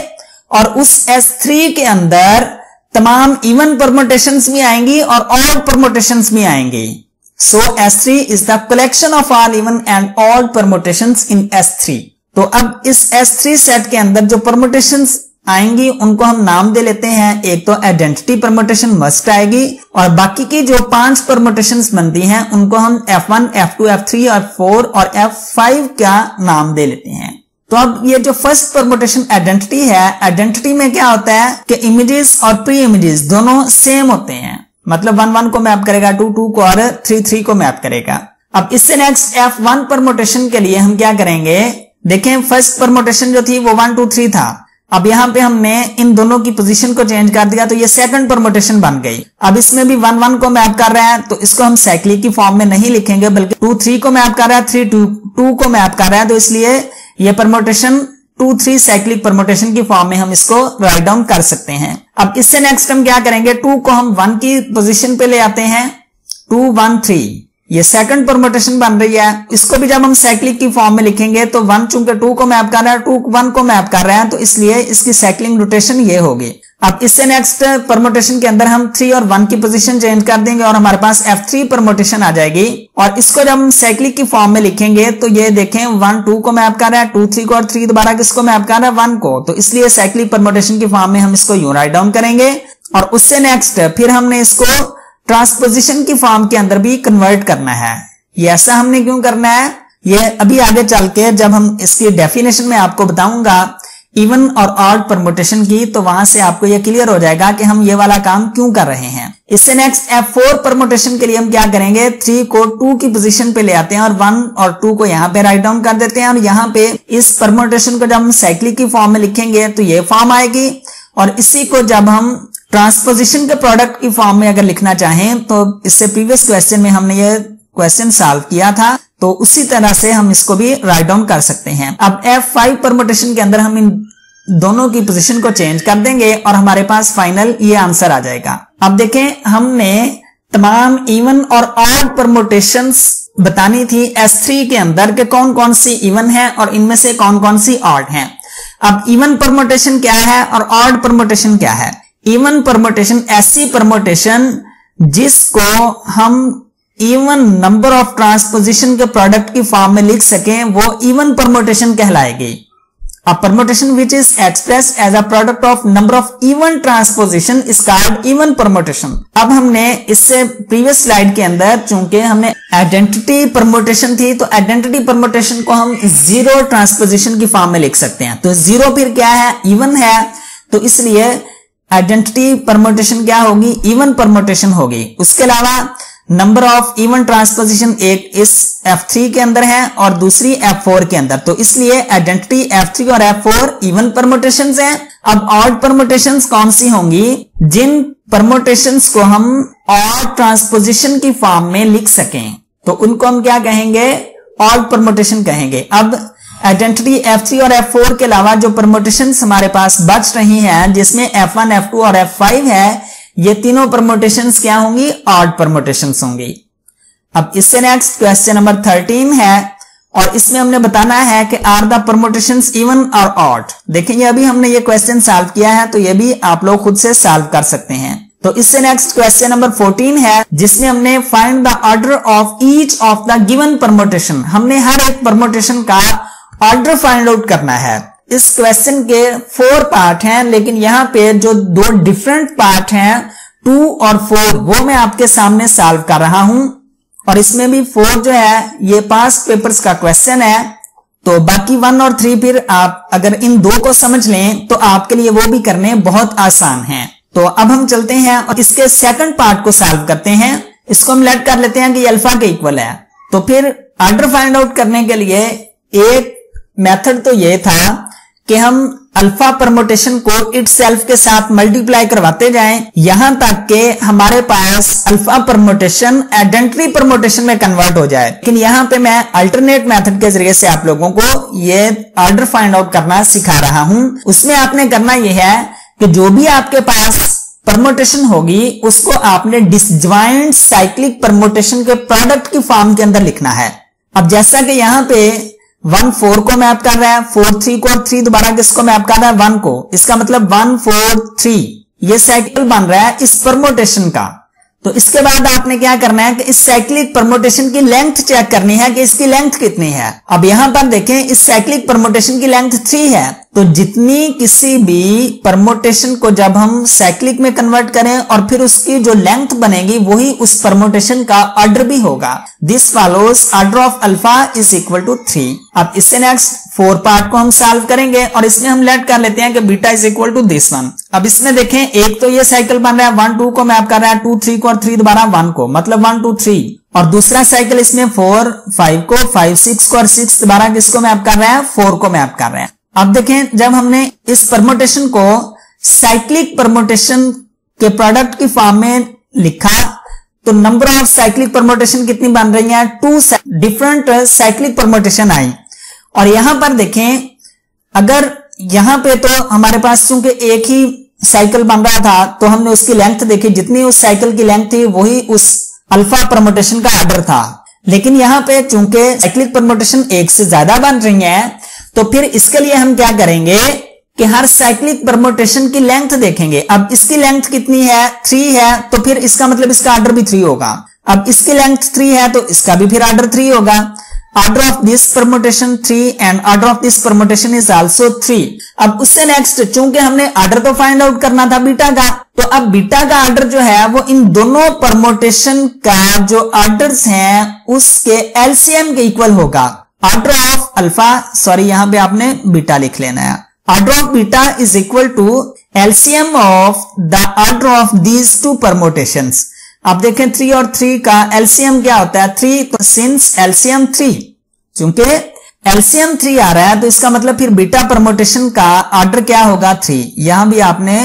Speaker 2: और उस S3 के अंदर तमाम इवन परमोटेशन भी आएँगी और ऑड परमोटेशन भी आएँगी So S3 is the collection of all even and odd permutations in S3. तो अब इस S3 सेट के अंदर जो परमोटेशंस आएँगी उनको हम नाम दे लेते हैं। एक तो आइडेंटिटी परमोटेशन मस्ट आएगी और बाकी की जो पाँच परमोटेशन बनती हैं उनको हम F1, F2, F3 और 4 और F5 का नाम दे लेते हैं। तो अब ये जो फ़र्स्ट परमोटेशन आइडेंटिटी है आइडेंटिटी में क्या होता है कि इमेजेस और प्री इमेजेस दोनों सेम होते हैं। मतलब वन वन को मैप करेगा टू टू को और थ्री थ्री को मैप करेगा। अब इससे नेक्स्ट एफ़ वन परमोटेशन के लिए हम क्या करेंगे? देखें फ़र्स्ट परमोटेशन जो थी वो वन टू थ्री था। अब यहाँ पे हमने इन दोनों की पोजीशन को चेंज कर दिया तो ये सेकंड परमोटेशन बन गई। अब इसमें भी वन वन को मैप कर रहा है तो इसको हम साइक्लिक की फॉर्म में नहीं लिखेंगे, बल्कि टू थ्री को मैप कर रहा है थ्री टू टू को मैप कर रहा है तो इसलिए ये permutation two three cyclic permutation की फॉर्म में हम इसको राइट डाउन कर सकते हैं। अब इससे नेक्स्ट हम क्या करेंगे टू को हम वन की पोजिशन पे ले आते हैं टू वन थ्री ये सेकंड परमोटेशन बन रही है। इसको भी जब हम साइक्लिक की फॉर्म में लिखेंगे तो वन चूँकि टू को मैप कर रहा है टू वन को मैप कर रहे हैं तो इसलिए इसकी साइक्लिंग रोटेशन ये होगी। अब इससे नेक्स्ट परमोटेशन के अंदर हम थ्री और वन की पोजीशन चेंज कर देंगे और हमारे पास एफ़ थ्री परमोटेशन आ जाएगी। और इसको जब हम साइक्लिक की फॉर्म में लिखेंगे तो ये देखें वन टू को मैप कर रहा है टू थ्री को और थ्री दोबारा किसको मैप कर रहा है? वन को। तो इसलिए साइक्लिक परमोटेशन की फॉर्म में हम इसको यू राइट डाउन करेंगे। और उससे नेक्स्ट फिर हमने इसको ट्रांसपोजिशन की फॉर्म के अंदर भी कन्वर्ट करना है। ये ऐसा हमने क्यों करना है? ये अभी आगे चल के जब हम इसकी डेफिनेशन में आपको बताऊँगा इवन और ऑड परमोटेशन की तो वहाँ से आपको यह क्लियर हो जाएगा कि हम ये वाला काम क्यों कर रहे हैं। इससे नेक्स्ट एफ़ फोर परमोटेशन के लिए हम क्या करेंगे? थ्री को टू की पोजीशन पे ले आते हैं और वन और टू को यहाँ पे राइट डाउन कर देते हैं और यहाँ पे इस परमोटेशन को जब हम साइक्लिक की फॉर्म में लिखेंगे तो ये फॉर्म आएगी। और इसी को जब हम ट्रांसपोजिशन के प्रोडक्ट की फॉर्म में अगर लिखना चाहें तो इससे प्रीवियस क्वेश्चन में हमने ये क्वेश्चन सॉल्व किया था तो उसी तरह से हम इसको भी राइट डाउन कर सकते हैं। अब F5 परमोटेशन के अंदर हम इन दोनों की पोजीशन को चेंज कर देंगे और हमारे पास फाइनल ये आंसर आ जाएगा। अब देखें, हमने तमाम इवन और ऑड परमोटेशन बतानी थी S3 के अंदर के कौन कौन सी इवन है और इनमें से कौन कौन सी ऑड है। अब इवन परमोटेशन क्या है और ऑड परमोटेशन क्या है? इवन परमोटेशन ऐसी परमोटेशन जिसको हम इवन नंबर ऑफ़ ट्रांसपोजिशन के प्रोडक्ट की फॉर्म में लिख सकें, वो इवन परमोटेशन कहलाएगी। Permutation which is expressed as a product of number of even transposition is called even permutation. अब हमने इससे प्रीवियस स्लाइड के अंदर, चूँकि हमने आइडेंटिटी परमोटेशन थी तो आइडेंटिटी परमोटेशन को हम ज़ीरो ट्रांसपोजिशन की फॉर्म में लिख सकते हैं। तो ज़ीरो फिर क्या है? इवन है। तो इसलिए आइडेंटिटी परमोटेशन क्या होगी? इवन परमोटेशन होगी। उसके अलावा नंबर ऑफ़ इवन ट्रांसपोजिशन एक इस F3 के अंदर है और दूसरी F4 के अंदर। तो इसलिए आइडेंटिटी F3 और F4 इवन परमोटेशन हैं। अब ऑड परमोटेशन कौन सी होंगी? जिन परमोटेशन को हम ऑड ट्रांसपोजिशन की फॉर्म में लिख सकें। तो उनको हम क्या कहेंगे? ऑड परमोटेशन कहेंगे। अब आइडेंटिटी F3 और F4 के अलावा जो प्रमोटेशन हमारे पास बच रही हैं जिसमें F1, F2 और F5 है ये तीनों परमोटेशन क्या होंगी? ऑड परमोटेशन होंगी। अब इससे नेक्स्ट क्वेश्चन नंबर थर्टीन है और इसमें हमने बताना है कि आर द परमोटेशन इवन और ऑड देखेंगे अभी हमने ये क्वेश्चन सॉल्व किया है तो ये भी आप लोग खुद से सॉल्व कर सकते हैं। तो इससे नेक्स्ट क्वेश्चन नंबर 14 है जिसमें हमने find the order of each of the given permutation हमने हर एक प्रमोटेशन का ऑर्डर फाइंड आउट करना है। इस क्वेश्चन के फोर पार्ट हैं, लेकिन यहाँ पे जो दो डिफरेंट पार्ट हैं टू और फोर वो मैं आपके सामने सॉल्व कर रहा हूँ। और इसमें भी फोर जो है, ये पास पेपर्स का क्वेश्चन है। तो बाकी वन और थ्री फिर आप अगर इन दो को समझ लें तो आपके लिए वो भी करने बहुत आसान है। तो अब हम चलते हैं और इसके सेकंड पार्ट को सॉल्व करते हैं। इसको हम लेट कर लेते हैं कि अल्फ़ा के इक्वल है। तो फिर ऑर्डर फाइंड आउट करने के लिए एक मेथड तो ये था कि हम अल्फ़ा परमोटेशन को इट सेल्फ के साथ मल्टीप्लाई करवाते जाएँ, यहाँ तक के हमारे पास अल्फ़ा परमोटेशन आइडेंटिटी परमोटेशन में कन्वर्ट हो जाए। लेकिन यहाँ पे मैं अल्टरनेट मेथड के ज़रिए से आप लोगों को ये ऑर्डर फाइंड आउट करना सिखा रहा हूँ। उसमें आपने करना यह है कि जो भी आपके पास परमोटेशन होगी, उसको आपने डिसज्वाइंट साइक्लिक परमोटेशन के प्रोडक्ट की फॉर्म के अंदर लिखना है। अब जैसा कि यहाँ पे वन फोर को मैप कर रहा है, फोर थ्री को, और थ्री दोबारा किसको मैप कर रहा है? वन को। इसका मतलब वन फोर थ्री। ये साइकिल बन रहा है इस परमोटेशन का। तो इसके बाद आपने क्या करना है कि इस साइक्लिक प्रमोटेशन की लेंथ चेक करनी है कि इसकी लेंथ कितनी है। अब यहाँ पर देखें, इस साइक्लिक प्रमोटेशन की लेंथ थ्री है। तो जितनी किसी भी परमोटेशन को जब हम साइक्लिक में कन्वर्ट करें और फिर उसकी जो लेंथ बनेगी, वही उस परमोटेशन का ऑर्डर भी होगा। This follows order of alpha is equal to three अब इससे नेक्स्ट फोर पार्ट को हम सॉल्व करेंगे और इसमें हम लेट कर लेते हैं कि beta is equal to this one अब इसमें देखें, एक तो ये साइकिल बन रहा है वन टू को मैप कर रहा है टू थ्री को और थ्री दोबारा वन को। मतलब वन टू थ्री और दूसरा साइकिल इसमें फोर फाइव को फाइव सिक्स को और सिक्स दोबारा किसको मैप कर रहे हैं? फोर को मैप कर रहे हैं। अब देखें, जब हमने इस परमोटेशन को साइक्लिक परमोटेशन के प्रोडक्ट की फॉर्म में लिखा तो नंबर ऑफ़ साइक्लिक परमोटेशन कितनी बन रही है? टू डिफरेंट साइक्लिक परमोटेशन आई। और यहाँ पर देखें, अगर यहाँ पे तो हमारे पास चूँकि एक ही साइकिल बन रहा था तो हमने उसकी लेंथ देखी। जितनी उस साइकिल की लेंथ थी, वही उस अल्फ़ा परमोटेशन का ऑर्डर था। लेकिन यहाँ पे चूँकि साइक्लिक परमोटेशन एक से ज़्यादा बन रही है तो फिर इसके लिए हम क्या करेंगे कि हर साइक्लिक परमोटेशन की लेंथ देखेंगे। अब इसकी लेंथ कितनी है? थ्री है तो फिर इसका मतलब इसका ऑर्डर भी थ्री होगा। अब इसकी लेंथ थ्री है तो इसका भी फिर ऑर्डर थ्री होगा। Order of this permutation three and order of this permutation is also three अब उससे नेक्स्ट चूँकि हमने ऑर्डर तो फाइंड आउट करना था बीटा का तो अब बीटा का ऑर्डर जो है, वो इन दोनों परमोटेशन का जो ऑर्डर्स हैं, उसके एलसीएम के इक्वल होगा। ऑर्डर ऑफ़ अल्फ़ा सॉरी यहाँ पे आपने बीटा लिख लेना है। Order of beta is equal to LCM of the order of these two permutation आप देखें थ्री और थ्री का एलसीएम क्या होता है? थ्री तो सिंस एलसीएम थ्री क्योंकि एलसीएम थ्री आ रहा है तो इसका मतलब फिर बीटा परमोटेशन का ऑर्डर क्या होगा? थ्री यहाँ भी आपने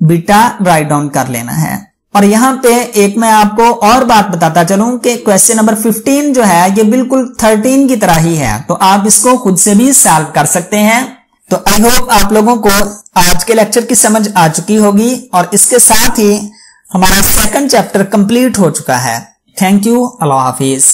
Speaker 2: बीटा राइट डाउन कर लेना है। और यहाँ पे एक मैं आपको और बात बताता चलूँ कि क्वेश्चन नंबर 15 जो है, ये बिल्कुल 13 की तरह ही है। तो आप इसको खुद से भी सॉल्व कर सकते हैं। तो आई होप आप लोगों को आज के लेक्चर की समझ आ चुकी होगी और इसके साथ ही हमारा सेकंड चैप्टर कंप्लीट हो चुका है। थैंक यू अल्लाह हाफिज़